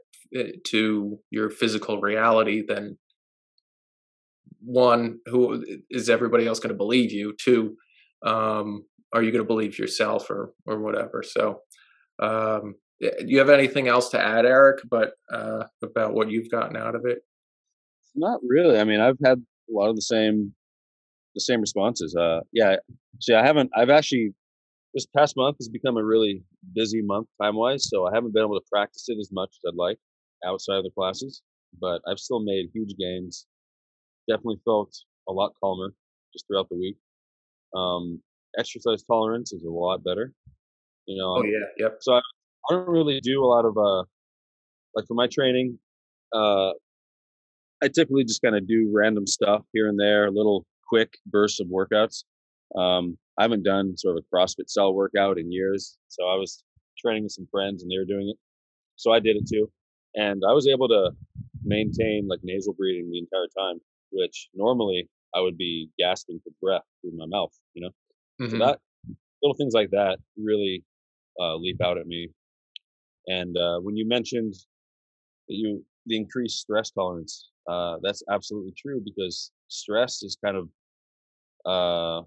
to your physical reality then one who is everybody else going to believe you? Two um are you going to believe yourself or or whatever? So um do you have anything else to add erik but uh about what you've gotten out of it? Not really. I mean i've had a lot of the same the same responses. Uh yeah see i haven't i've actually this past month has become a really busy month time wise so i haven't been able to practice it as much as i'd like outside of the classes but i've still made huge gains definitely felt a lot calmer just throughout the week um exercise tolerance is a lot better. You know. Oh yeah. Yep. So I, I don't really do a lot of uh, like for my training, uh, I typically just kind of do random stuff here and there, little quick bursts of workouts. Um, I haven't done sort of a CrossFit cell workout in years, so I was training with some friends and they were doing it, so I did it too, and I was able to maintain like nasal breathing the entire time, which normally I would be gasping for breath through my mouth, you know. Mm-hmm. So that little things like that really uh, leap out at me. And uh, when you mentioned that you the increased stress tolerance, uh, that's absolutely true because stress is kind of uh,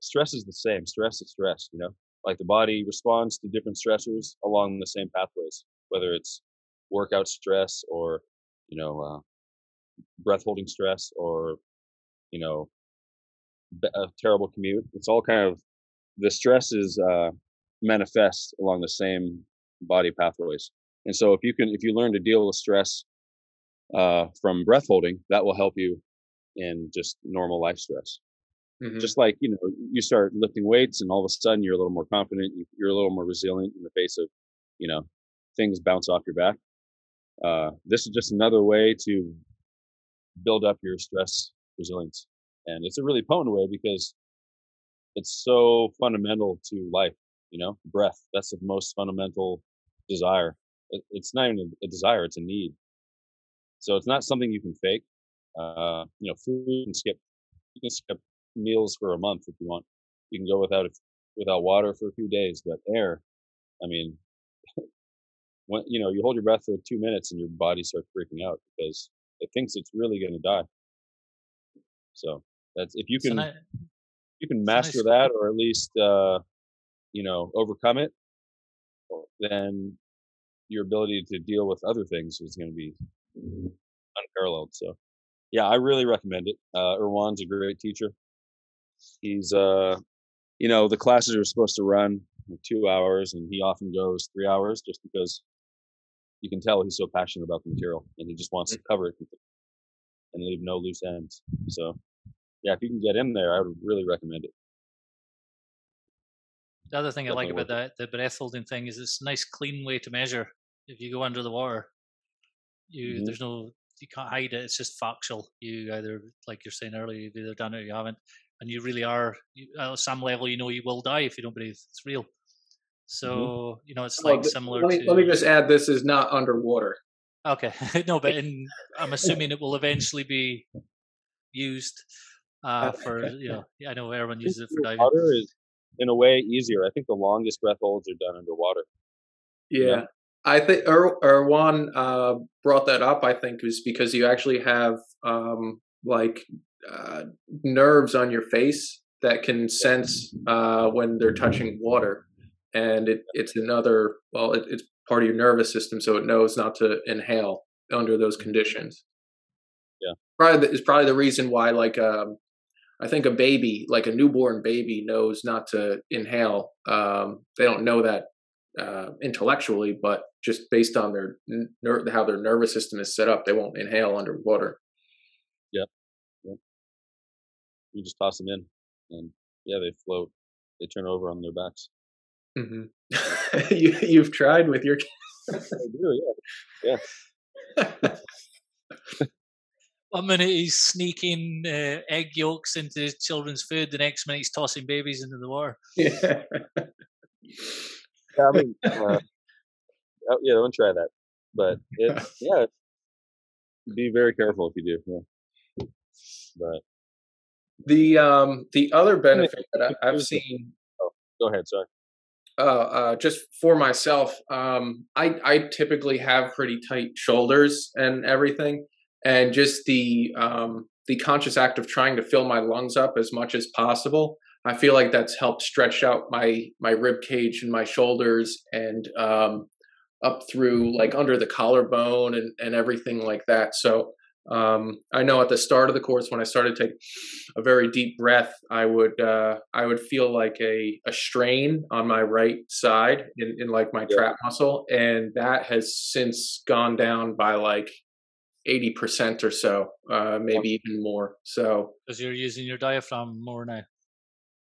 stress is the same. Stress is stress, you know. Like the body responds to different stressors along the same pathways, whether it's workout stress or you know uh, breath holding stress or you know a terrible commute. It's all kind of the stress is uh, manifest along the same body pathways. And so if you can, if you learn to deal with stress uh, from breath holding, that will help you in just normal life stress. Mm-hmm. Just like you know, you start lifting weights, and all of a sudden you're a little more confident. You're a little more resilient in the face of, you know, things bounce off your back. Uh, this is just another way to build up your stress resilience. And it's a really potent way because it's so fundamental to life you know? Breath that's the most fundamental desire. It's not even a desire it's a need. So it's not something you can fake. Uh you know food can skip you can skip meals for a month if you want. You can go without without water for a few days but air i mean when you know you hold your breath for two minutes and your body starts freaking out because it thinks it's really going to die so that's if you can nice, you can master nice that or at least uh, you know overcome it, then your ability to deal with other things is going to be unparalleled. So yeah, I really recommend it. Uh, Erwan's a great teacher. He's uh, you know, the classes are supposed to run two hours, and he often goes three hours just because you can tell he's so passionate about the material and he just wants to mm. cover it and leave no loose ends. So yeah, if you can get in there, I would really recommend it. The other thing Definitely I like about that the breath holding thing is it's a nice clean way to measure. If you go under the water, you mm-hmm. there's no you can't hide it. It's just factual. You either like you're saying earlier, you've either done it or you haven't, and you really are you, at some level. You know you will die if you don't breathe. It's real. Mm-hmm. So mm-hmm. you know it's like similar. Let me, to, let me just add: this is not underwater. Okay, no, but in, I'm assuming it will eventually be used uh, for you know, I know everyone uses it for diving. Water is in a way easier. I think the longest breath holds are done underwater. Yeah. yeah. I think er, Erwan uh, brought that up. I think is because you actually have um, like uh, nerves on your face that can sense uh, when they're touching water, and it, it's another. Well, it, it's part of your nervous system, so it knows not to inhale under those mm-hmm. conditions. Yeah, probably is probably the reason why like um, I think a baby, like a newborn baby, knows not to inhale. Um, they don't know that uh, intellectually, but just based on their ner- how their nervous system is set up, they won't inhale underwater. yeah, yep. You just toss them in, and yeah, they float. They turn over on their backs. Mm-hmm. you, you've tried with your. Kids. I do, yeah, yeah. One minute he's sneaking uh, egg yolks into his children's food. The next minute he's tossing babies into the water. Yeah. yeah I mean, uh, yeah, don't try that. But it, yeah, be very careful if you do. Yeah. But the um the other benefit that I, have seen. Oh, go ahead. Sorry. Uh, uh, just for myself, um, I I typically have pretty tight shoulders and everything, and just the um the conscious act of trying to fill my lungs up as much as possible. I feel like that's helped stretch out my my rib cage and my shoulders and um up through like under the collarbone and, and everything like that. So um, I know at the start of the course when I started to take a very deep breath, I would uh, I would feel like a, a strain on my right side in, in like my yeah. trap muscle, and that has since gone down by like eighty percent or so, uh, maybe even more. So because you're using your diaphragm more now.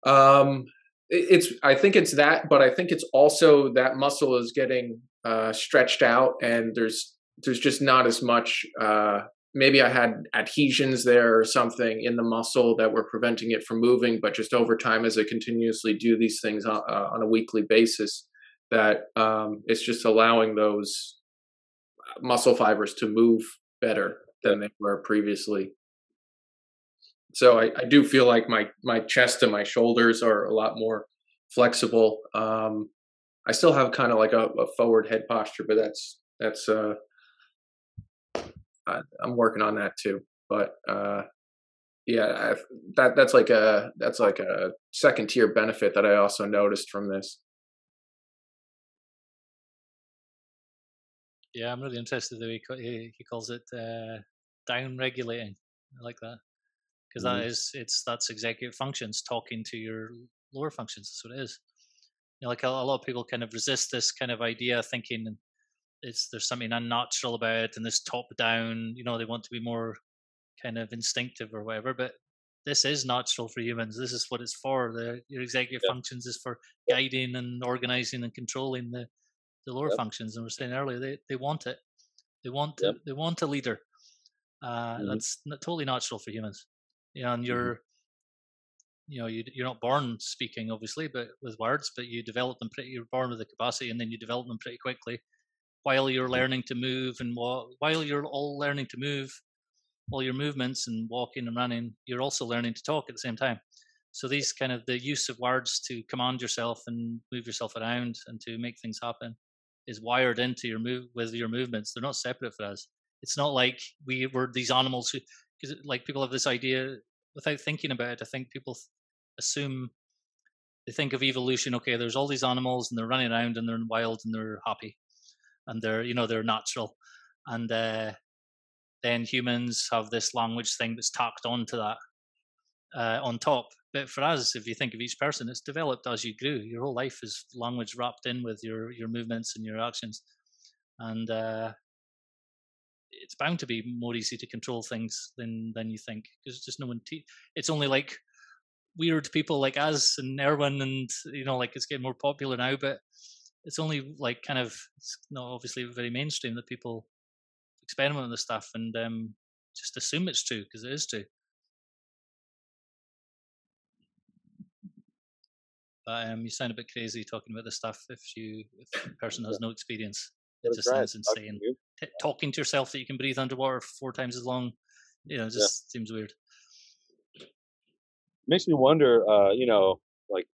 Um, it's I think it's that, but I think it's also that muscle is getting uh, stretched out, and there's there's just not as much. Uh, maybe I had adhesions there or something in the muscle that were preventing it from moving, but just over time, as I continuously do these things on, uh, on a weekly basis, that um, it's just allowing those muscle fibers to move better than they were previously. So I, I do feel like my my chest and my shoulders are a lot more flexible. Um, I still have kind of like a, a, forward head posture, but that's that's uh, I, am working on that too. But uh, yeah, I've, that that's like a that's like a second tier benefit that I also noticed from this. Yeah, I'm really interested the way he, he calls it uh, down regulating. I like that because mm-hmm. that is it's that's executive functions talking to your lower functions. That's what it is know, like a, a, lot of people kind of resist this kind of idea, thinking it's there's something unnatural about it and this top down. You know, they want to be more kind of instinctive or whatever. But this is natural for humans. This is what it's for. The your executive yeah. functions is for guiding and organizing and controlling the the lower functions. And we're saying earlier, they they want it. They want they want a leader. Uh, mm-hmm. That's totally natural for humans. You know, and mm-hmm. you're you know you, you're not born speaking obviously but with words but you develop them pretty you're born with the capacity and then you develop them pretty quickly while you're learning to move and while you're all learning to move all your movements and walking and running you're also learning to talk at the same time. So these kind of the use of words to command yourself and move yourself around and to make things happen is wired into your move with your movements. They're not separate for us. It's not like we were these animals who because uh, like people have this idea without thinking about it, I think people assume they think of evolution. Okay, there's all these animals and they're running around and they're wild and they're happy and they're you know they're natural, and uh, then humans have this language thing that's tacked onto that uh, on top. But for us, if you think of each person, it's developed as you grew. Your whole life is language wrapped in with your your movements and your actions, and uh, it's bound to be more easy to control things than than you think because just no one. Te- it's only like weird people like us and Erwin, and you know, like it's getting more popular now, but it's only like kind of it's not obviously very mainstream that people experiment with this stuff and um, just assume it's true because it is true. But um, you sound a bit crazy talking about this stuff if you if a person has no experience. It just sounds insane. T- talking to yourself that you can breathe underwater four times as long, you know, just yeah. seems weird. Makes me wonder, uh, you know, like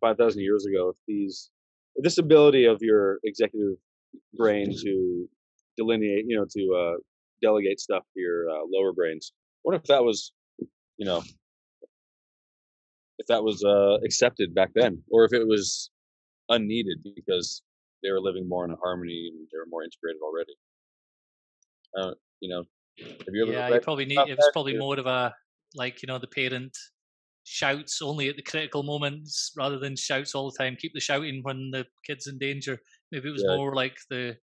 five thousand years ago, if these this ability of your executive brain to delineate, you know, to uh, delegate stuff to your uh, lower brains. What if that was, you know, if that was uh, accepted back then, or if it was unneeded because they were living more in harmony and they were more integrated already. Uh, you know, have you ever? Yeah, you probably need. It was probably more of a like you know the parent shouts only at the critical moments rather than shouts all the time. Keep the shouting when the kid's in danger. Maybe it was yeah. more like the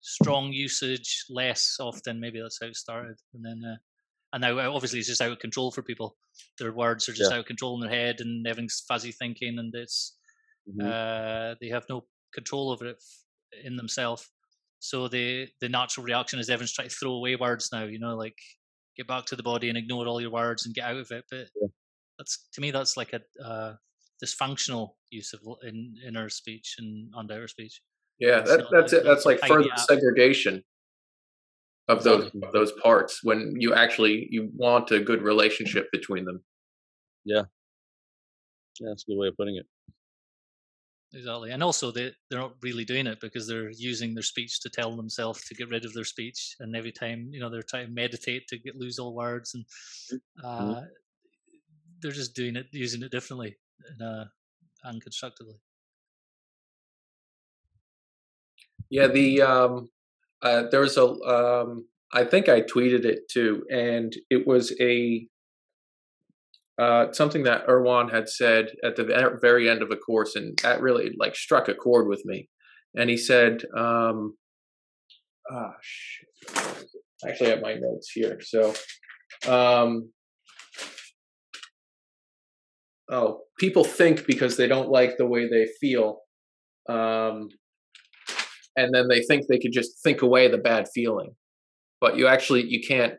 strong usage less often. Maybe that's how it started, and then. Uh, and now obviously it's just out of control for people. Their words are just yeah. out of control in their head, and everything's fuzzy thinking, and it's Mm-hmm. Uh, they have no control over it in themselves. So the the natural reaction is everyone's trying to throw away words now. You know, like get back to the body and ignore all your words and get out of it. But yeah. That's to me that's like a uh, dysfunctional use of in inner speech and on outer speech. Yeah, that, that's it. That's like further segregation of those of those parts when you actually you want a good relationship between them. Yeah, yeah, that's a good way of putting it. Exactly, and also they they're not really doing it because they're using their speech to tell themselves to get rid of their speech, and every time you know they're trying to meditate to get lose all words, and mm-hmm. uh, mm-hmm. They're just doing it using it differently and uh, unconstructively. Yeah, the um, uh, there was a um, I think I tweeted it too, and it was a uh, something that Erwan had said at the very end of a course, and that really like struck a chord with me. And he said, um, "Ah, shit. I actually have my notes here." So, um, oh, people think because they don't like the way they feel, um, and then they think they could just think away the bad feeling, but you actually you can't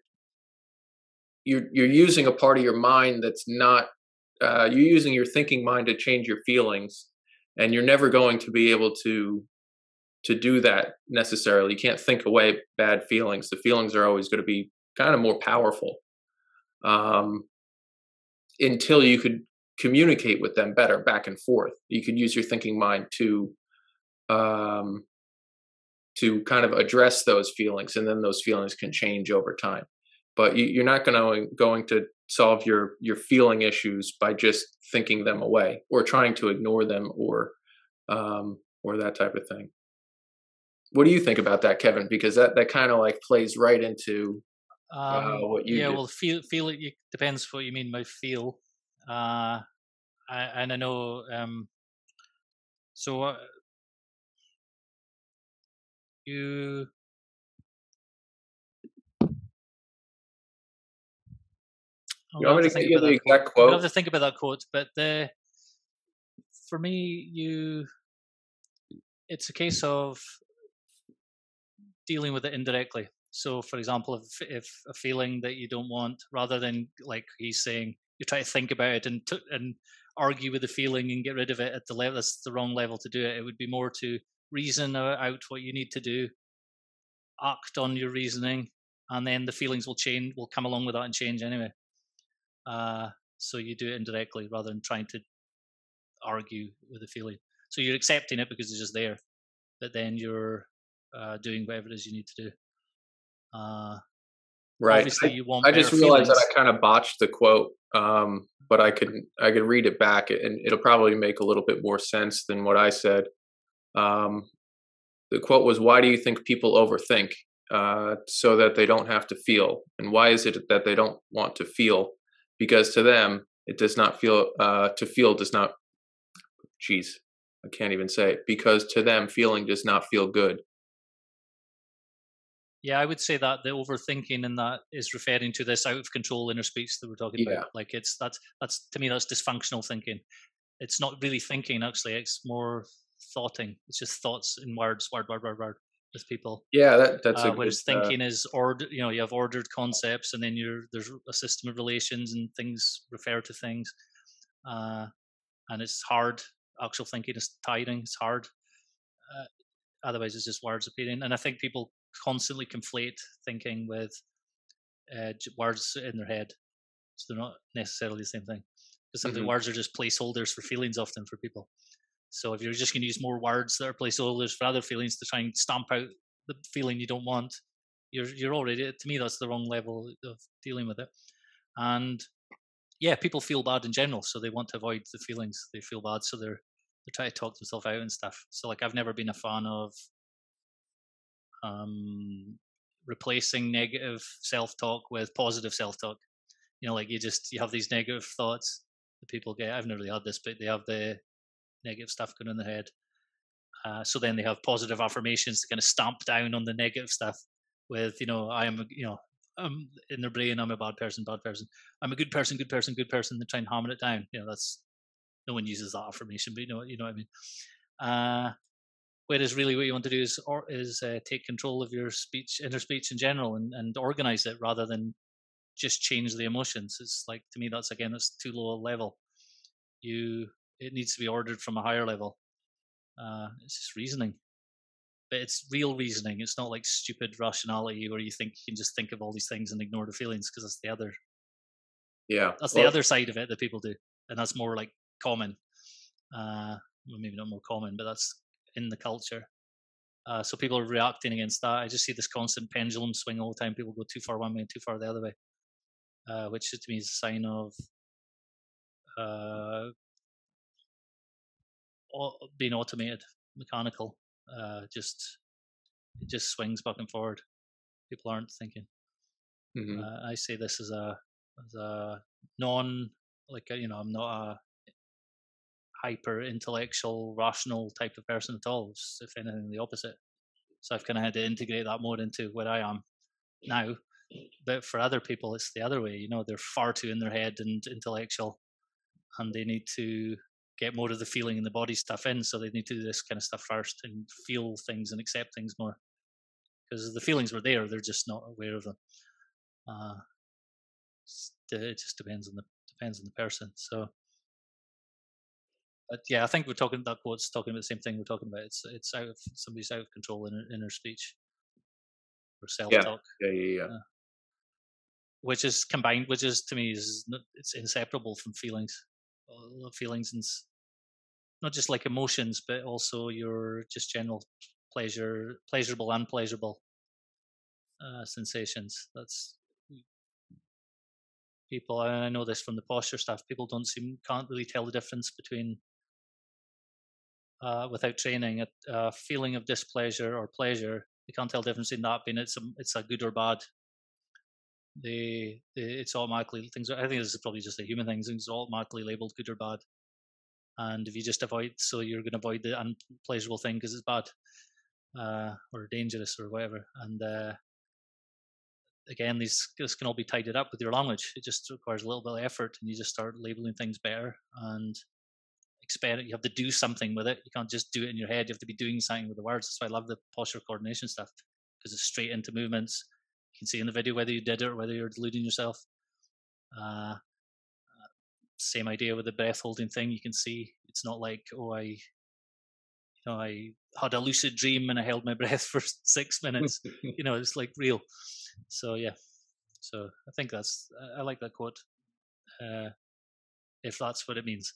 you're you're using a part of your mind that's not uh, you're using your thinking mind to change your feelings and you're never going to be able to to do that necessarily. You can't think away bad feelings. The feelings are always going to be kind of more powerful um, until you could communicate with them better back and forth you could use your thinking mind to um, to kind of address those feelings and then those feelings can change over time but you, are not going to going to solve your your feeling issues by just thinking them away or trying to ignore them or um, or that type of thing. What do you think about that, Kevin? Because that that kind of like plays right into uh, um, what you yeah. Do. Well, feel feel it depends what you mean by feel. Uh, I, and I know um, so. Uh, you You want me to get you the exact quote? i have to think about that quote, but the for me, you it's a case of dealing with it indirectly. So, for example, if if a feeling that you don't want, rather than like he's saying, you try to think about it and t- and argue with the feeling and get rid of it at the level that's the wrong level to do it. It would be more to reason out what you need to do, act on your reasoning, and then the feelings will change, will come along with that and change anyway. Uh, so you do it indirectly rather than trying to argue with the feeling. So you're accepting it because it's just there, but then you're uh, doing whatever it is you need to do. Uh, right. Obviously, you want. I, I just realized feelings. that I kind of botched the quote, um, but I can I can read it back, and it'll probably make a little bit more sense than what I said. Um, the quote was, "Why do you think people overthink?" Uh, so that they don't have to feel. And why is it that they don't want to feel? because to them it does not feel uh, to feel does not Jeez, i can't even say it because to them feeling does not feel good yeah i would say that the overthinking and that is referring to this out of control inner speech that we're talking yeah. about like it's that's that's to me that's dysfunctional thinking it's not really thinking actually it's more thoughting it's just thoughts in words word word word word with people. Yeah, that, that's uh, a whereas good, uh thinking uh, is order. You know, you have ordered concepts, and then you're there's a system of relations, and things refer to things. Uh, and it's hard. Actual thinking is tiring. It's hard. Uh, otherwise, it's just words appearing. And I think people constantly conflate thinking with uh, words in their head, so they're not necessarily the same thing. Because some mm-hmm. words are just placeholders for feelings, often for people. So if you're just going to use more words that are placeholders for other feelings to try and stamp out the feeling you don't want, you're you're already to me that's the wrong level of dealing with it. And yeah, people feel bad in general, so they want to avoid the feelings they feel bad, so they're they try to talk themselves out and stuff. So like I've never been a fan of um replacing negative self-talk with positive self-talk. You know, like you just you have these negative thoughts that people get. I've never really had this, but they have the negative stuff going in the head. Uh, so then they have positive affirmations to kind of stamp down on the negative stuff with, you know, I am, you know, I'm in their brain, I'm a bad person, bad person. I'm a good person, good person, good person. They try and hammer it down. You know, that's no one uses that affirmation, but you know, you know what I mean. Uh, whereas really, what you want to do is or, is uh, take control of your speech, inner speech in general, and and organize it rather than just change the emotions. It's like to me, that's again, that's too low a level. You, it needs to be ordered from a higher level. Uh, it's just reasoning but it's real reasoning. It's not like stupid rationality where you think you can just think of all these things and ignore the feelings because that's the other. Yeah, that's well, the other side of it that people do, and that's more like common. Uh, well, maybe not more common, but that's in the culture. Uh, so people are reacting against that. I just see this constant pendulum swing all the time. People go too far one way and too far the other way, uh, which to me is a sign of uh, being automated, mechanical uh, just it just swings back and forward. People aren't thinking. Mm-hmm. Uh, I say this as a as a non like you know I'm not a hyper intellectual rational type of person at all. It's, if anything, the opposite. So I've kind of had to integrate that more into where I am now. But for other people, it's the other way. You know, they're far too in their head and intellectual, and they need to get more of the feeling and the body stuff in. So they need to do this kind of stuff first and feel things and accept things more. Because the feelings were there, they're just not aware of them. Uh, it just depends on the depends on the person. So, but yeah, I think we're talking that quote's talking about the same thing we're talking about. It's it's out of somebody's out of control in inner speech or self talk. Yeah, yeah, yeah. yeah. Uh, which is combined, which is to me is it's inseparable from feelings feelings and not just like emotions, but also your just general pleasure, pleasurable, unpleasurable uh, sensations. That's people. I know this from the posture stuff. People don't seem can't really tell the difference between uh, without training a, a, feeling of displeasure or pleasure. They can't tell the difference in that being it's a it's a good or bad they, they it's automatically things. I think this is probably just a human thing. Things are automatically labeled good or bad, and if you just avoid, so you're going to avoid the unpleasurable thing because it's bad uh, or dangerous or whatever. And uh, again, these this can all be tidied up with your language. It just requires a little bit of effort, and you just start labeling things better and experiment. You have to do something with it. You can't just do it in your head. You have to be doing something with the words. That's why I love the posture coordination stuff because it's straight into movements you can see in the video whether you did it or whether you're deluding yourself. Uh, same idea with the breath holding thing. You can see it's not like oh I, you know, I had a lucid dream and I held my breath for six minutes. you know, it's like real. So yeah, so I think that's I like that quote. Uh, if that's what it means.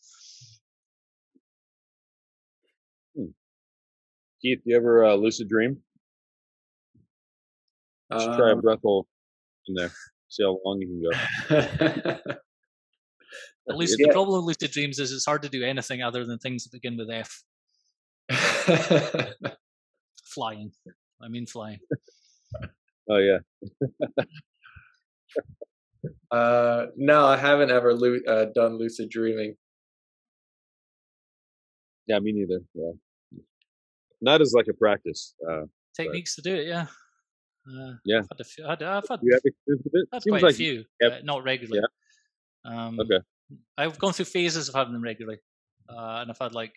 Keith, do you ever uh, lucid dream? Just um, try a um breath hold in there. See how long you can go. At least yeah. the problem with lucid dreams is it's hard to do anything other than things that begin with F. flying. I mean flying. Oh yeah. uh, no, I haven't ever lu- uh, done lucid dreaming. Yeah, me neither. Yeah. Not as like a practice. Uh, Techniques but. to do it, yeah. Uh, yeah, I've had, a few, I've, I've had, you have experience with it? I've quite like a few, not regularly. Yeah. Um, okay. I've gone through phases of having them regularly, uh, and I've had like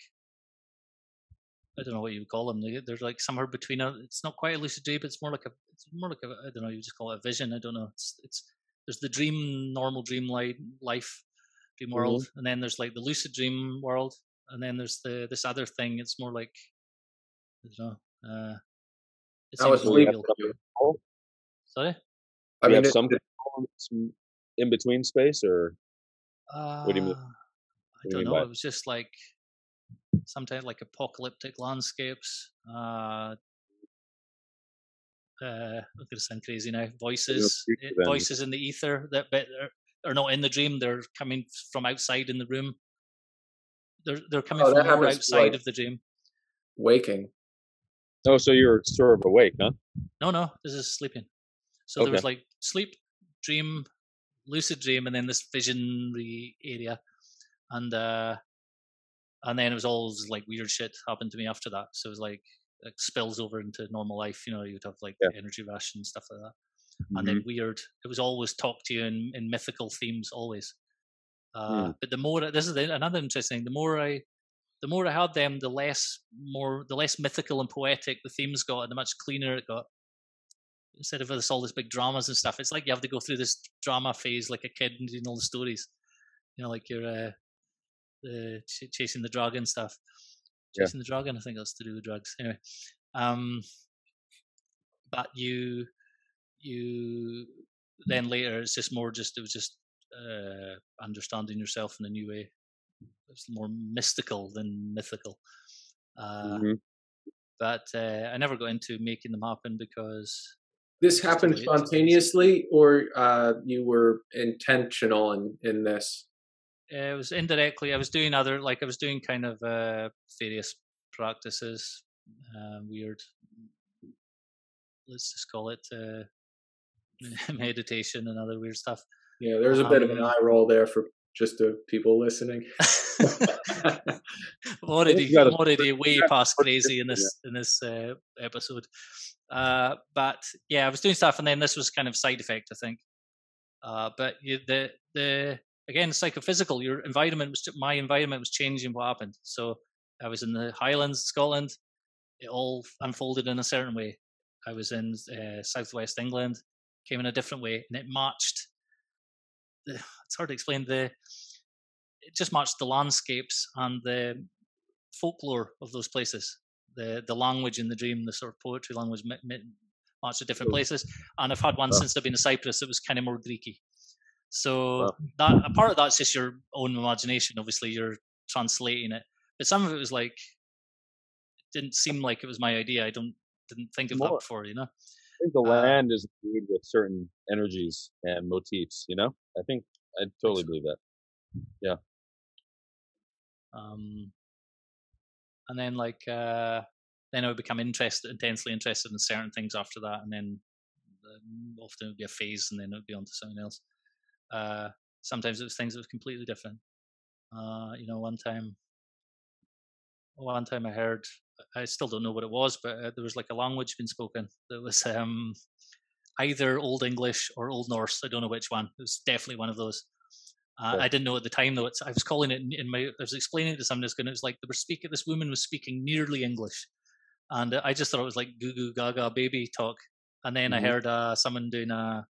I don't know what you would call them. They're like somewhere between a. It's not quite a lucid dream, but it's more like a. It's more like a. I don't know. You just call it a vision. I don't know. It's it's there's the dream, normal dream life, life dream world, mm-hmm. and then there's like the lucid dream world, and then there's the this other thing. It's more like I don't know. Uh, it I was sleeping. Sorry. I mean, some in between space, or uh, what do you mean? I don't know. It was just like sometimes like apocalyptic landscapes. Uh, uh, I'm gonna sound crazy now. Voices, eh, voices in the ether that but are not in the dream. They're coming from outside in the room. They're they're coming oh, from outside like of the dream. Waking. Oh, so you're sort of awake, huh? No, no, this is sleeping. So okay. there was like sleep, dream, lucid dream, and then this visionary area, and uh, and then it was all like weird shit happened to me after that. So it was like it spills over into normal life. You know, you'd have like yeah. energy rush and stuff like that. Mm-hmm. And then mm-hmm. weird. It was always talk to you in, in mythical themes, always. Uh, Hmm. But the more this is the, another interesting. thing, The more I, the more I had them, the less more the less mythical and poetic the themes got, and the much cleaner it got. Instead of this all this big dramas and stuff, it's like you have to go through this drama phase like a kid and doing all the stories. You know, like you're uh, the ch- chasing the dragon stuff. Yeah. Chasing the dragon, I think that's to do with drugs. Anyway, um, but you you then later it's just more just it was just uh, understanding yourself in a new way. It's more mystical than mythical. Uh, Mhm. But uh, I never got into making them happen because This happened the way it is. spontaneously, or uh, you were intentional in in this? it was indirectly. I was doing other like I was doing kind of uh, various practices, uh, weird. Let's just call it uh, meditation and other weird stuff. Yeah, there's a bit of an Um, eye roll there for just the people listening. I'm already, I'm already way past crazy in this in this uh, episode. Uh, but yeah, I was doing stuff, and then this was kind of side effect, I think. Uh, but you, the the again psychophysical, your environment was my environment was changing. What happened? So I was in the Highlands, Scotland. It all unfolded in a certain way. I was in uh, southwest England, came in a different way, and it matched. The, it's hard to explain the it just matched the landscapes and the folklore of those places. The the language in the dream, the sort of poetry language, matched the different places. And I've had one Wow. since I've been to Cyprus. It was kind of more Greeky. So Wow. that a part of that's just your own imagination. Obviously, you're translating it, but some of it was like it didn't seem like it was my idea. I don't didn't think of that before. You know. I think the Uh, land is made with certain energies and motifs. You know, I think I totally believe that. Yeah. Um, and then like uh, then I would become interested, intensely interested in certain things after that, and then often it would be a phase, and then it would be on to something else. Uh, sometimes it was things that was completely different. Uh, you know, one time, one time I heard, I still don't know what it was, but uh, there was like a language being spoken that was um, either Old English or Old Norse. I don't know which one. It was definitely one of those. Uh, Yeah. I didn't know at the time though. It's I was calling it in- my. I was explaining it to someone. And it was like they were speaking. This woman was speaking nearly English, and uh, I just thought it was like goo goo gaga baby talk. And then Mhm. I heard uh, someone doing a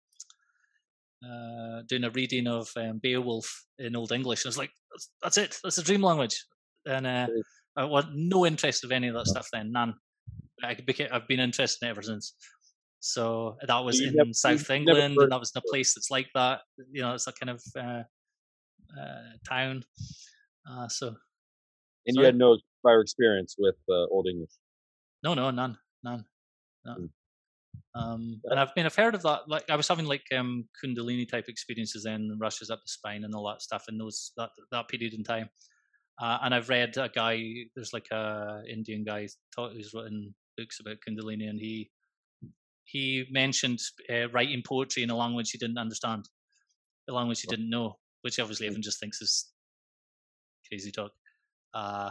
uh, doing a reading of um, Beowulf in Old English. And I was like, that's, that's it. That's the dream language. And uh. I want no interest of any of that stuff. Then none. I became, I've been interested in it ever since. So that was in never- South England, and that was in a place that's like that. You know, it's a kind of uh, uh, town. Uh, so And Sorry? you had no prior experience with uh, Old English. no, no, none, none, none. Mm. Um, and I've been, I've heard of that. Like I was having like um, Kundalini type experiences then, and rushes up the spine and all that stuff in those that that period in time. Uh, and I've read a guy. There's like a Indian guy who's written books about Kundalini, and he he mentioned uh, writing poetry in a language he didn't understand, a language he didn't know, which obviously everyone just thinks is crazy talk. Uh,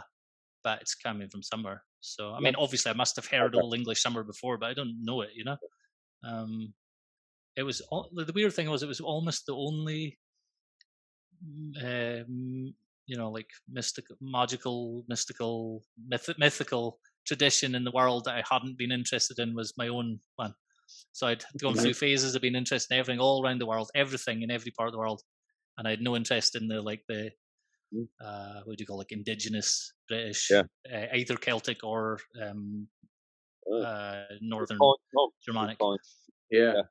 but it's coming from somewhere. So I mean, obviously, I must have heard. Old English somewhere before, but I don't know it. You know, um, it was al- the weird thing was it was almost the only, mm, um, you know, like mystical, magical, mystical, myth- mythical tradition in the world that I hadn't been interested in was my own one. So I'd gone through phases of being interested in everything all around the world, everything in every part of the world, and I had no interest in the like the Mm. uh, what do you call it, like indigenous British, Yeah. uh, either Celtic or um, Oh. uh, Northern Calling home. Germanic. Yeah,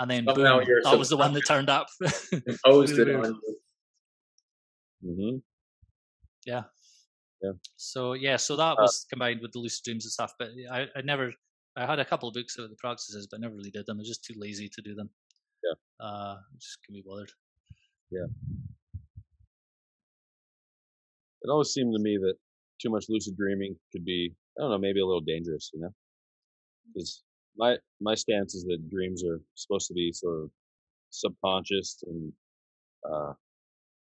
And then boom, that was the one that turned up. imposed it Weird. on you. Mhm. so yeah, so that Uh, was combined with the lucid dreams and stuff. But I, I never, I had a couple of books about the practices, but never really did them. I was just too lazy to do them. Yeah. Uh, just can be bothered. Yeah. It always seemed to me that too much lucid dreaming could be, I don't know, maybe a little dangerous, you know? Because my, my stance is that dreams are supposed to be sort of subconscious and uh,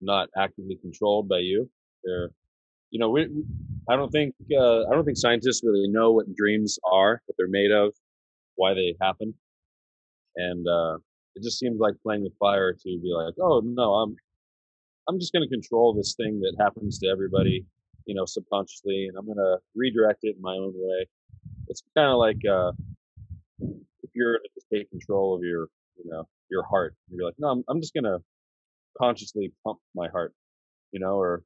not actively controlled by you. You know, we- I don't think, uh, I don't think scientists really know what dreams are, what they're made of, why they happen. And uh, it just seems like playing with fire to be like, oh, no, I'm, I'm just going to control this thing that happens to everybody, you know, subconsciously, and I'm going to redirect it in my own way. It's kind of like uh, if you're to take control of your, you know, your heart. You're like, no, I'm, I'm just going to consciously pump my heart, you know, or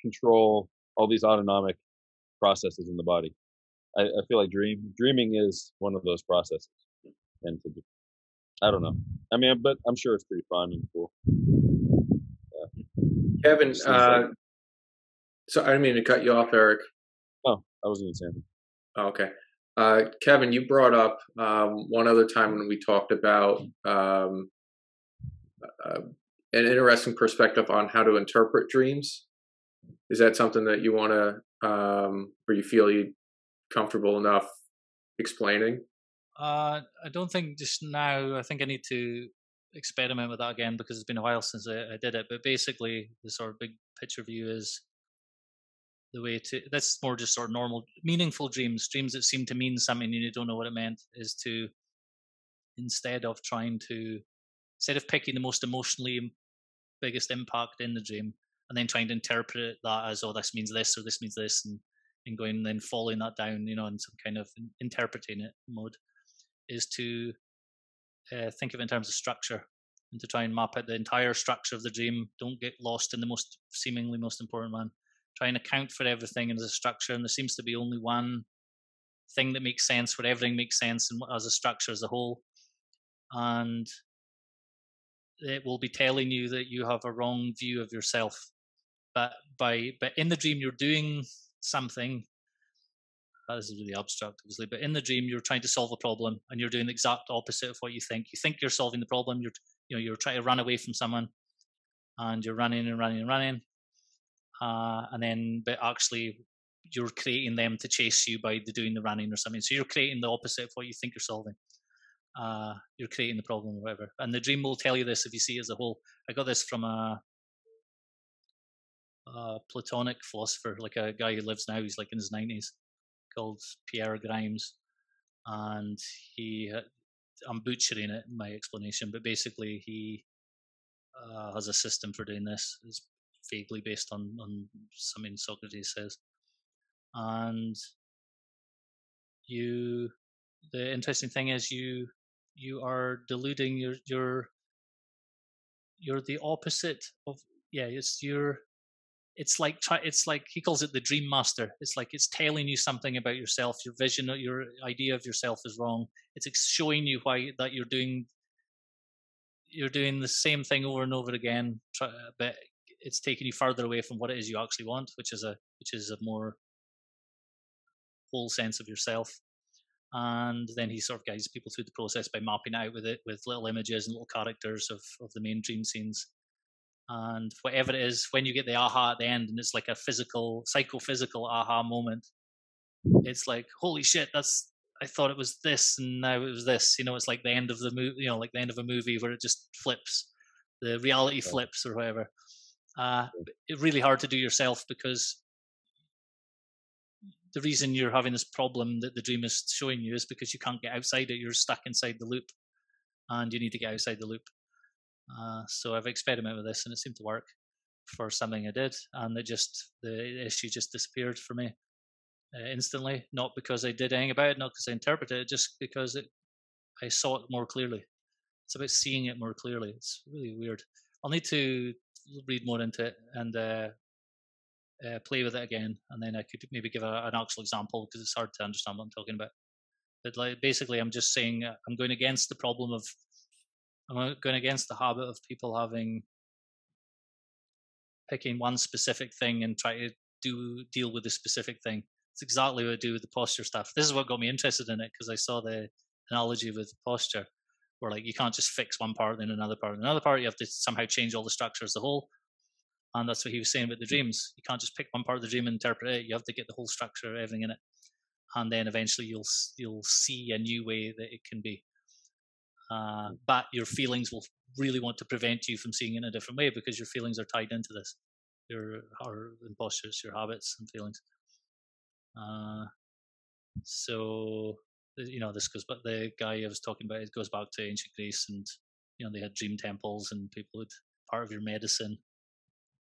control all these autonomic processes in the body. I, I feel like dream dreaming is one of those processes, and to, I don't know. I mean, but I'm sure it's pretty fun and cool. Kevin, uh, so I didn't mean to cut you off, Erik. Oh, I wasn't even saying. Oh, okay. Uh, Kevin, you brought up um, one other time when we talked about um, uh, an interesting perspective on how to interpret dreams. Is that something that you want to, um, or you feel you comfortable enough explaining? Uh, I don't think just now. I think I need to experiment with that again because it's been a while since I, I did it. But basically, the sort of big picture view is the way to. That's more just sort of normal, meaningful dreams, dreams that seem to mean something and you don't know what it meant. Is to instead of trying to instead of picking the most emotionally biggest impact in the dream and then trying to interpret that as oh this means this or this means this and and going and then following that down you know in some kind of interpreting it mode is to uh, think of it in terms of structure and to try and map out the entire structure of the dream. Don't get lost in the most seemingly most important one. Try and account for everything as a structure and there seems to be only one thing that makes sense where everything makes sense and as a structure as a whole and it will be telling you that you have a wrong view of yourself but by but in the dream you're doing something that is really abstract obviously but in the dream you're trying to solve a problem and you're doing the exact opposite of what you think you think you're solving the problem you're you know you're trying to run away from someone and you're running and running and running uh, and then but actually you're creating them to chase you by the doing the running or something so you're creating the opposite of what you think you're solving uh, you're creating the problem or whatever. And the dream will tell you this if you see it as a whole. I got this from a, a Platonic philosopher, like a guy who lives now. He's like in his nineties, called Pierre Grimes, and he. I'm butchering it, in my explanation, but basically he uh, has a system for doing this. It's vaguely based on on something Socrates says, and you. The interesting thing is you you are deluding your your you're the opposite of yeah it's your it's like it's like he calls it the dream master. It's like it's telling you something about yourself. Your vision your idea of yourself is wrong. It's showing you why that you're doing you're doing the same thing over and over again but it's taking you further away from what it is you actually want which is a which is a more whole sense of yourself. And then he sort of guides people through the process by mapping out with it with little images and little characters of, of the main dream scenes and whatever it is when you get the aha at the end and it's like a physical psychophysical aha moment it's like holy shit that's i thought it was this and now it was this you know it's like the end of the movie you know like the end of a movie where it just flips the reality flips or whatever uh it's really hard to do yourself because the reason you're having this problem that the dream is showing you is because you can't get outside it. You're stuck inside the loop, and you need to get outside the loop. Uh, so I've experimented with this, and it seemed to work for something I did, and it just the issue just disappeared for me uh, instantly. Not because I did anything about it, not because I interpreted it, just because it I saw it more clearly. It's about seeing it more clearly. It's really weird. I'll need to read more into it and uh, uh, play with it again, and then I could maybe give a, an actual example because it's hard to understand what I'm talking about. But like basically, I'm just saying uh, I'm going against the problem of I'm going against the habit of people having picking one specific thing and try to do deal with a specific thing. It's exactly what I do with the posture stuff. This is what got me interested in it because I saw the analogy with posture, where like you can't just fix one part and another part and another part. You have to somehow change all the structure as a whole. And that's what he was saying about the hmm. dreams. You can't just pick one part of the dream and interpret it. You have to get the whole structure, everything in it, and then eventually you'll you'll see a new way that it can be. Uh, but your feelings will really want to prevent you from seeing it in a different way because your feelings are tied into this, your our impostures, your habits and feelings. Uh, so you know this goes, but the guy I was talking about it goes back to ancient Greece, and you know they had dream temples, and people would part of your medicine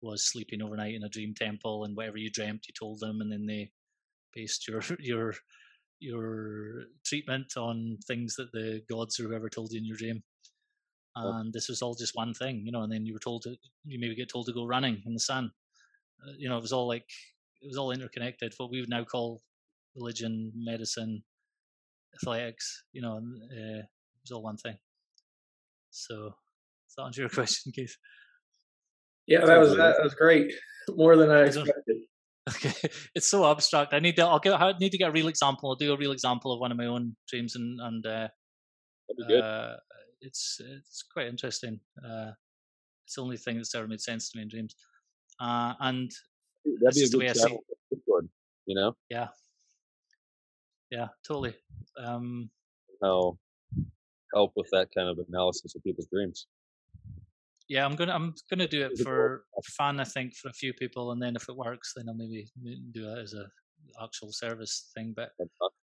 was sleeping overnight in a dream temple, and whatever you dreamt, you told them, and then they based your your your treatment on things that the gods or whoever told you in your dream. And this was all just one thing, you know. And then you were told to, you maybe get told to go running in the sun. Uh, you know, it was all like it was all interconnected. What we would now call religion, medicine, athletics. You know, uh, it was all one thing. So, does that answer your question, Keith? Yeah, that was that was great. More than I expected. Okay, it's so abstract. I need to. I'll get. I need to get a real example. I'll do a real example of one of my own dreams, and and uh, uh, it's it's quite interesting. Uh, it's the only thing that's ever made sense to me in dreams. Uh, and that'd be a good channel. You know? Yeah. Yeah, totally. Um, How help with that kind of analysis of people's dreams yeah, I'm gonna I'm gonna do it for fun. I think for a few people, and then if it works, then I'll maybe do it as a actual service thing. But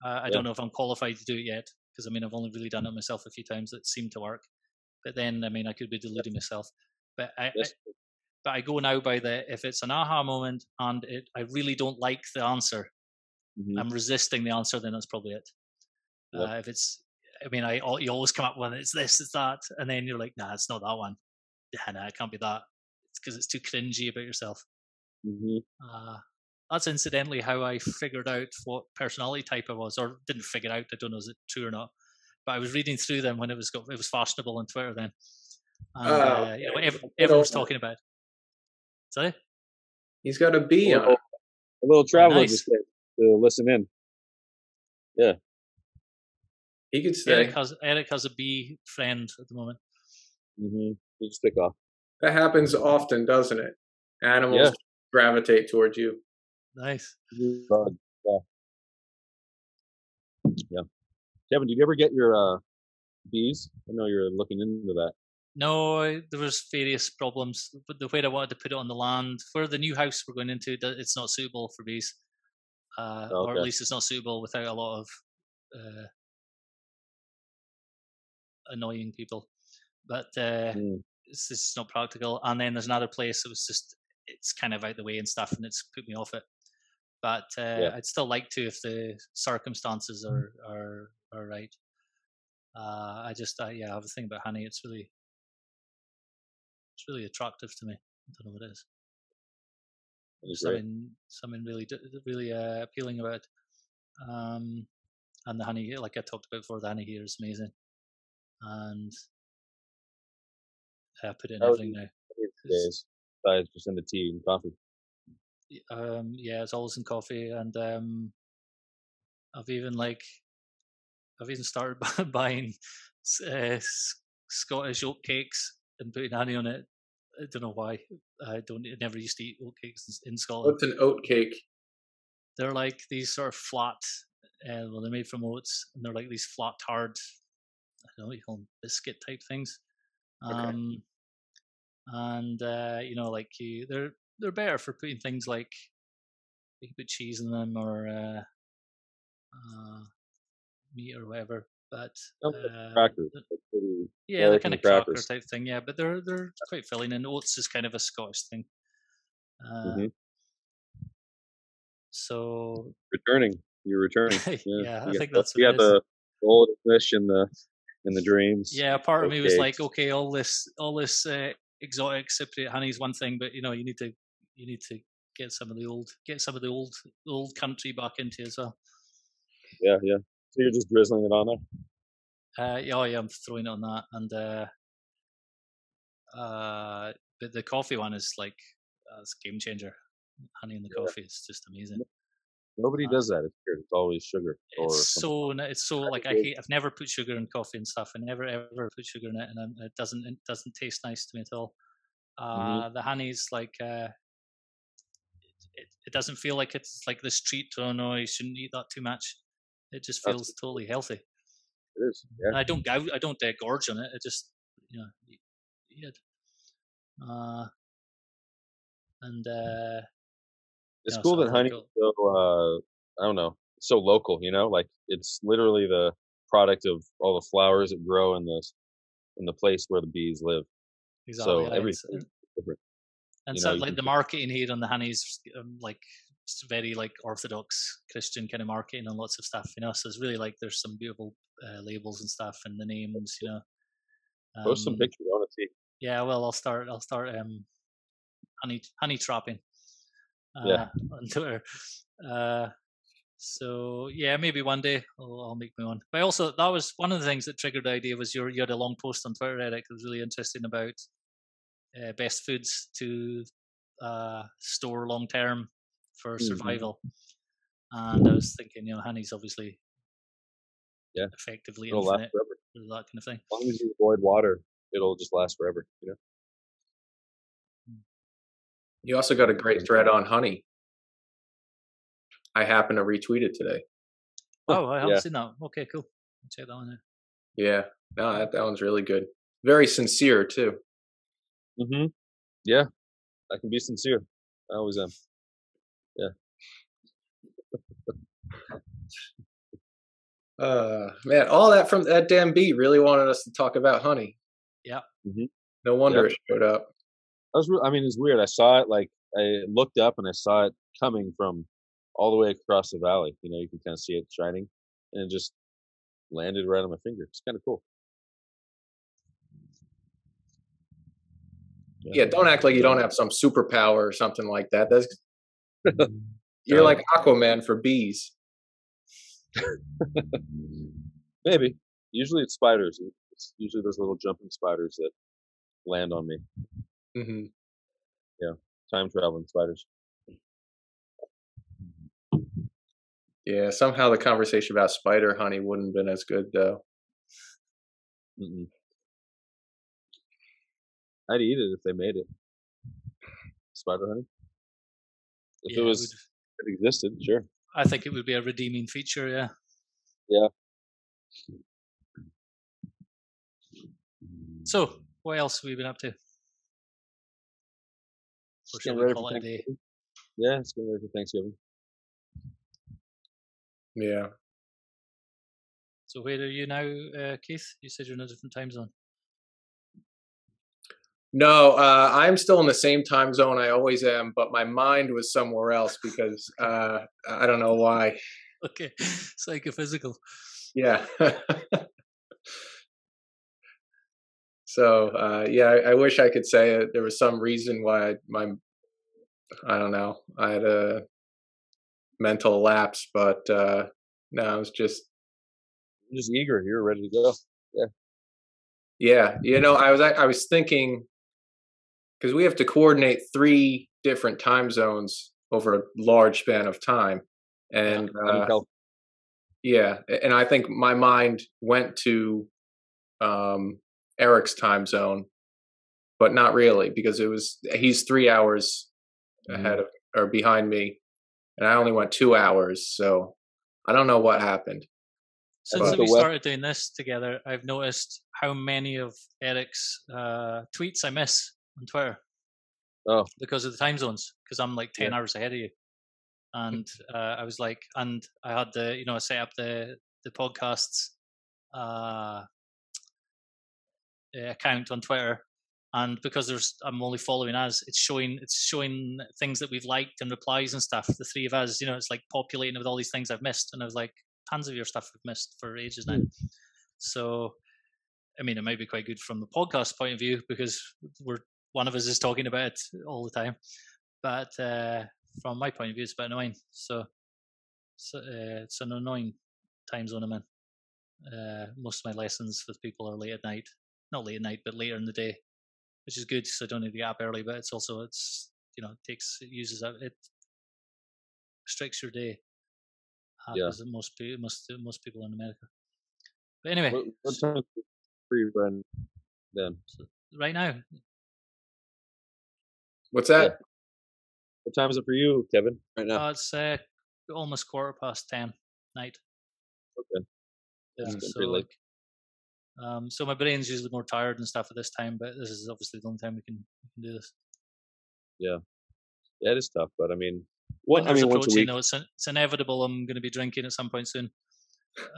uh, I don't know if I'm qualified to do it yet because I mean I've only really done it myself a few times that seemed to work. But then I mean I could be deluding myself. But I, yes. I but I go now by the if it's an aha moment and it I really don't like the answer, mm-hmm. I'm resisting the answer. Then that's probably it. Yep. Uh, if it's I mean, I you always come up with it's this, it's that, and then you're like, nah, it's not that one yeah, no, it can't be that. It's because it's too cringy about yourself. Mm-hmm. Uh, that's incidentally how I figured out what personality type I was, or didn't figure out. I don't know is it true or not. But I was reading through them when it was got, it was fashionable on Twitter then. And, oh, uh, you know, everyone, everyone was talking about. It. Sorry. He's got a bee a little, on. A little traveler oh, nice. to listen in. Yeah. He could stay. Erik has Erik has a bee friend at the moment. Mm-hmm stick off. That happens often, doesn't it? Animals yeah. gravitate towards you. Nice. Yeah. yeah. Kevin, did you ever get your uh, bees? I know you're looking into that. No, there was various problems. But the way I wanted to put it on the land for the new house we're going into, it's not suitable for bees, uh, okay. or at least it's not suitable without a lot of uh, annoying people. But uh, mm it's just not practical. And then there's another place that was just it's kind of out the way and stuff, and it's put me off it. But uh, yeah. I'd still like to if the circumstances are are are right. Uh, I just uh, yeah, I have a thing about honey. It's really it's really attractive to me. I don't know what it is. There's something something really really uh, appealing about it. Um, and the honey, like I talked about before, the honey here is amazing. And put it in everything now. It's, besides just in the tea and coffee. Um, yeah, it's always in coffee, and um, I've even like, I've even started buying uh, Scottish oat cakes and putting honey on it. I don't know why. I don't. I never used to eat oat cakes in Scotland. What's an oat cake? They're like these sort of flat. Uh, well, they're made from oats, and they're like these flat, hard. I don't know what you call them, biscuit type things. Um, okay and uh, you know, like you, they're they're better for putting things like you can put cheese in them or uh, uh, meat or whatever. But uh, crackers, yeah, they're kind of cracker type thing. Yeah, but they're they're quite filling, and oats is kind of a Scottish thing. Uh, mm-hmm. So returning, you're returning. Yeah, yeah I think that's we have the old fish in the in the dreams. Yeah, part of me was like, okay, all this all this uh, exotic Cypriot honey is one thing, but you know you need to you need to get some of the old get some of the old old country back into as well. Yeah, yeah. So you're just drizzling it on there. Uh, yeah, oh, yeah, I'm throwing it on that, and uh, uh, but the coffee one is like uh, it's game changer. Honey in the yeah. coffee is just amazing. Nobody uh, does that. It's weird. It's always sugar. It's so it's so like I hate. I've never put sugar in coffee and stuff. I never ever put sugar in it, and it doesn't it doesn't taste nice to me at all. Mm-hmm. Uh, mm-hmm. The honey's like uh, it, it doesn't feel like it's like this treat. Oh no, you shouldn't eat that too much. It just feels That's, totally healthy. It is. Yeah. And I don't I don't uh, gorge on it. It just you know eat, eat it. Uh, and uh, it's cool that honey cool. so uh, I don't know, so local. You know, like it's literally the product of all the flowers that grow in the in the place where the bees live. Exactly. So everything different. And You so, know, like the marketing here on the honey's um, like very like orthodox Christian kind of marketing and lots of stuff, you know. So it's really like there's some beautiful uh, labels and stuff and the names, you know. Post some Um, pictures. To yeah, well, I'll start. I'll start um, honey honey trapping. Uh, Yeah. On Twitter. Uh, so yeah, maybe one day I'll, I'll make my own. But also, that was one of the things that triggered the idea. Was your you had a long post on Twitter, Erik. That was really interesting about uh, best foods to uh, store long term for Mhm. survival. And I was thinking, you know, honey's obviously Yeah. effectively It'll last forever. that kind of thing. As long as you avoid water, it'll just last forever. You know. You also got a great thread on honey. I happen to retweet it today. Oh, I haven't Yeah. seen that. Okay, cool. I'll check that one out. Yeah, no, that, that one's really good. Very sincere too. Mm-hmm. Yeah, I can be sincere. I always am. Yeah. uh, man, all that from that damn beat really wanted us to talk about honey. Yeah. Mhm. No wonder Yep. it showed up. I was. Re- I mean, it's weird. I saw it like I looked up and I saw it coming from all the way across the valley. You know, you can kind of see it shining, and it just landed right on my finger. It's kind of cool. Yeah, don't act like you don't have some superpower or something like that. That's you're like Aquaman for bees. Maybe. Usually it's spiders. It's usually those little jumping spiders that land on me. Hmm Yeah, Time traveling spiders. Yeah, somehow the conversation about spider honey wouldn't have been as good though. Mm-mm. I'd eat it if they made it. Spider honey. If Yeah, it it was, would- if it existed, sure. I think it would be a redeeming feature. Yeah. Yeah. So, what else have we been up to? Or Just getting we ready call for it a day? Thanksgiving. Yeah, it's getting ready for Thanksgiving. Yeah. So, where are you now, uh, Keith? You said you're in a different time zone. No, uh, I'm still in the same time zone I always am, but my mind was somewhere else because uh, I don't know why. Okay, psychophysical. Yeah. so uh, yeah, I, I wish I could say uh, there was some reason why I, my I don't know I had a mental lapse, but uh, no, I was just I'm just eager. You're ready to go. yeah. Yeah. You know, I was I, I was thinking because we have to coordinate three different time zones over a large span of time, and I'm uh, Yeah, and I think my mind went to um, Erik's time zone, but not really because it was he's three hours ahead of or behind me, and I only went two hours. So I don't know what happened. Since But- we The web- started doing this together, I've noticed how many of Erik's uh, tweets I miss on Twitter. Oh. Because of the time zones, because I'm like 10 hours ahead of you. And uh, I was like, and I had the, you know, I set up the, the podcasts uh, account on Twitter. And because there's, I'm only following us, it's showing, it's showing things that we've liked and replies and stuff. The three of us, you know, it's like populating with all these things I've missed. And I was like, tons of your stuff I've missed for ages now. So, I mean, it might be quite good from the podcast point of view because we're one of us is talking about it all the time. But uh, from my point of view, it's a bit annoying. So, so uh, it's an annoying time zone I'm in. Uh, most of my lessons with people are late at night, not late at night, but later in the day, which is good because I don't need to get up early. But it's also it's you know it takes it uses up it restricts your day. Uh, Yeah. because most pe- most most people in America. But anyway, What, what time is it for you, Brendan? Then right now What's that? what time is it for you, Kevin? Right now. uh, it's uh, almost quarter past ten night. okay. Yeah, It's so like, um, so my brain's usually more tired and stuff at this time, but this is obviously the only time we can we can do this. Yeah, it is tough, but I mean, what I Winter's mean, once a approaching, week. though. It's, it's inevitable. I'm going to be drinking at some point soon.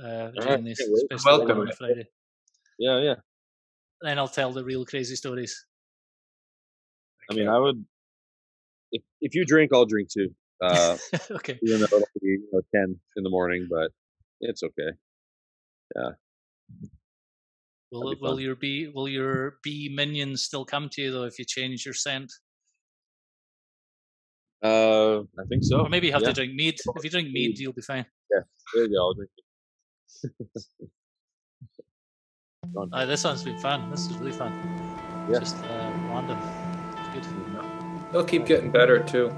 Uh, right, this, can't wait. especially Welcome. on Friday. Yeah, yeah. Then I'll tell the real crazy stories. I mean, I would, if if you drink, I'll drink too. Uh, okay. even though it'll be you know, ten in the morning, but it's okay. Will That'd be will your bee will your bee minions still come to you though if you change your scent? Uh, I think so. Or maybe you have yeah. to drink mead. If you drink mead, you'll be fine. Yeah, there you go. I'll drink it. Uh, this one's been fun. This is really fun. Yeah. Just uh, random. It's good. It'll keep getting better too.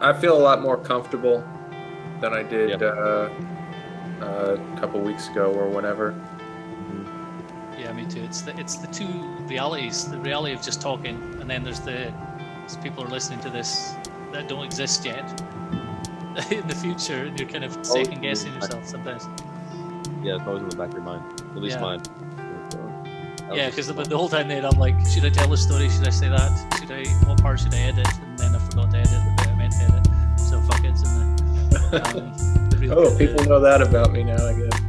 I feel a lot more comfortable than I did Yep. uh, uh, a couple weeks ago or whenever. Yeah, me too. It's the it's the two realities. The reality of just talking, and then there's the there's people are listening to this that don't exist yet in the future, and you're kind of second guessing yourself sometimes. Yeah, it's always in the back of your mind. At least Yeah. mine. Yeah, because the, the whole time then I'm like, should I tell the story? Should I say that? Should I? What part should I edit? And then I forgot to edit the bit I meant to edit. So fuck it, it's in the. Um, the real- Oh, the- people know that about me now, I guess.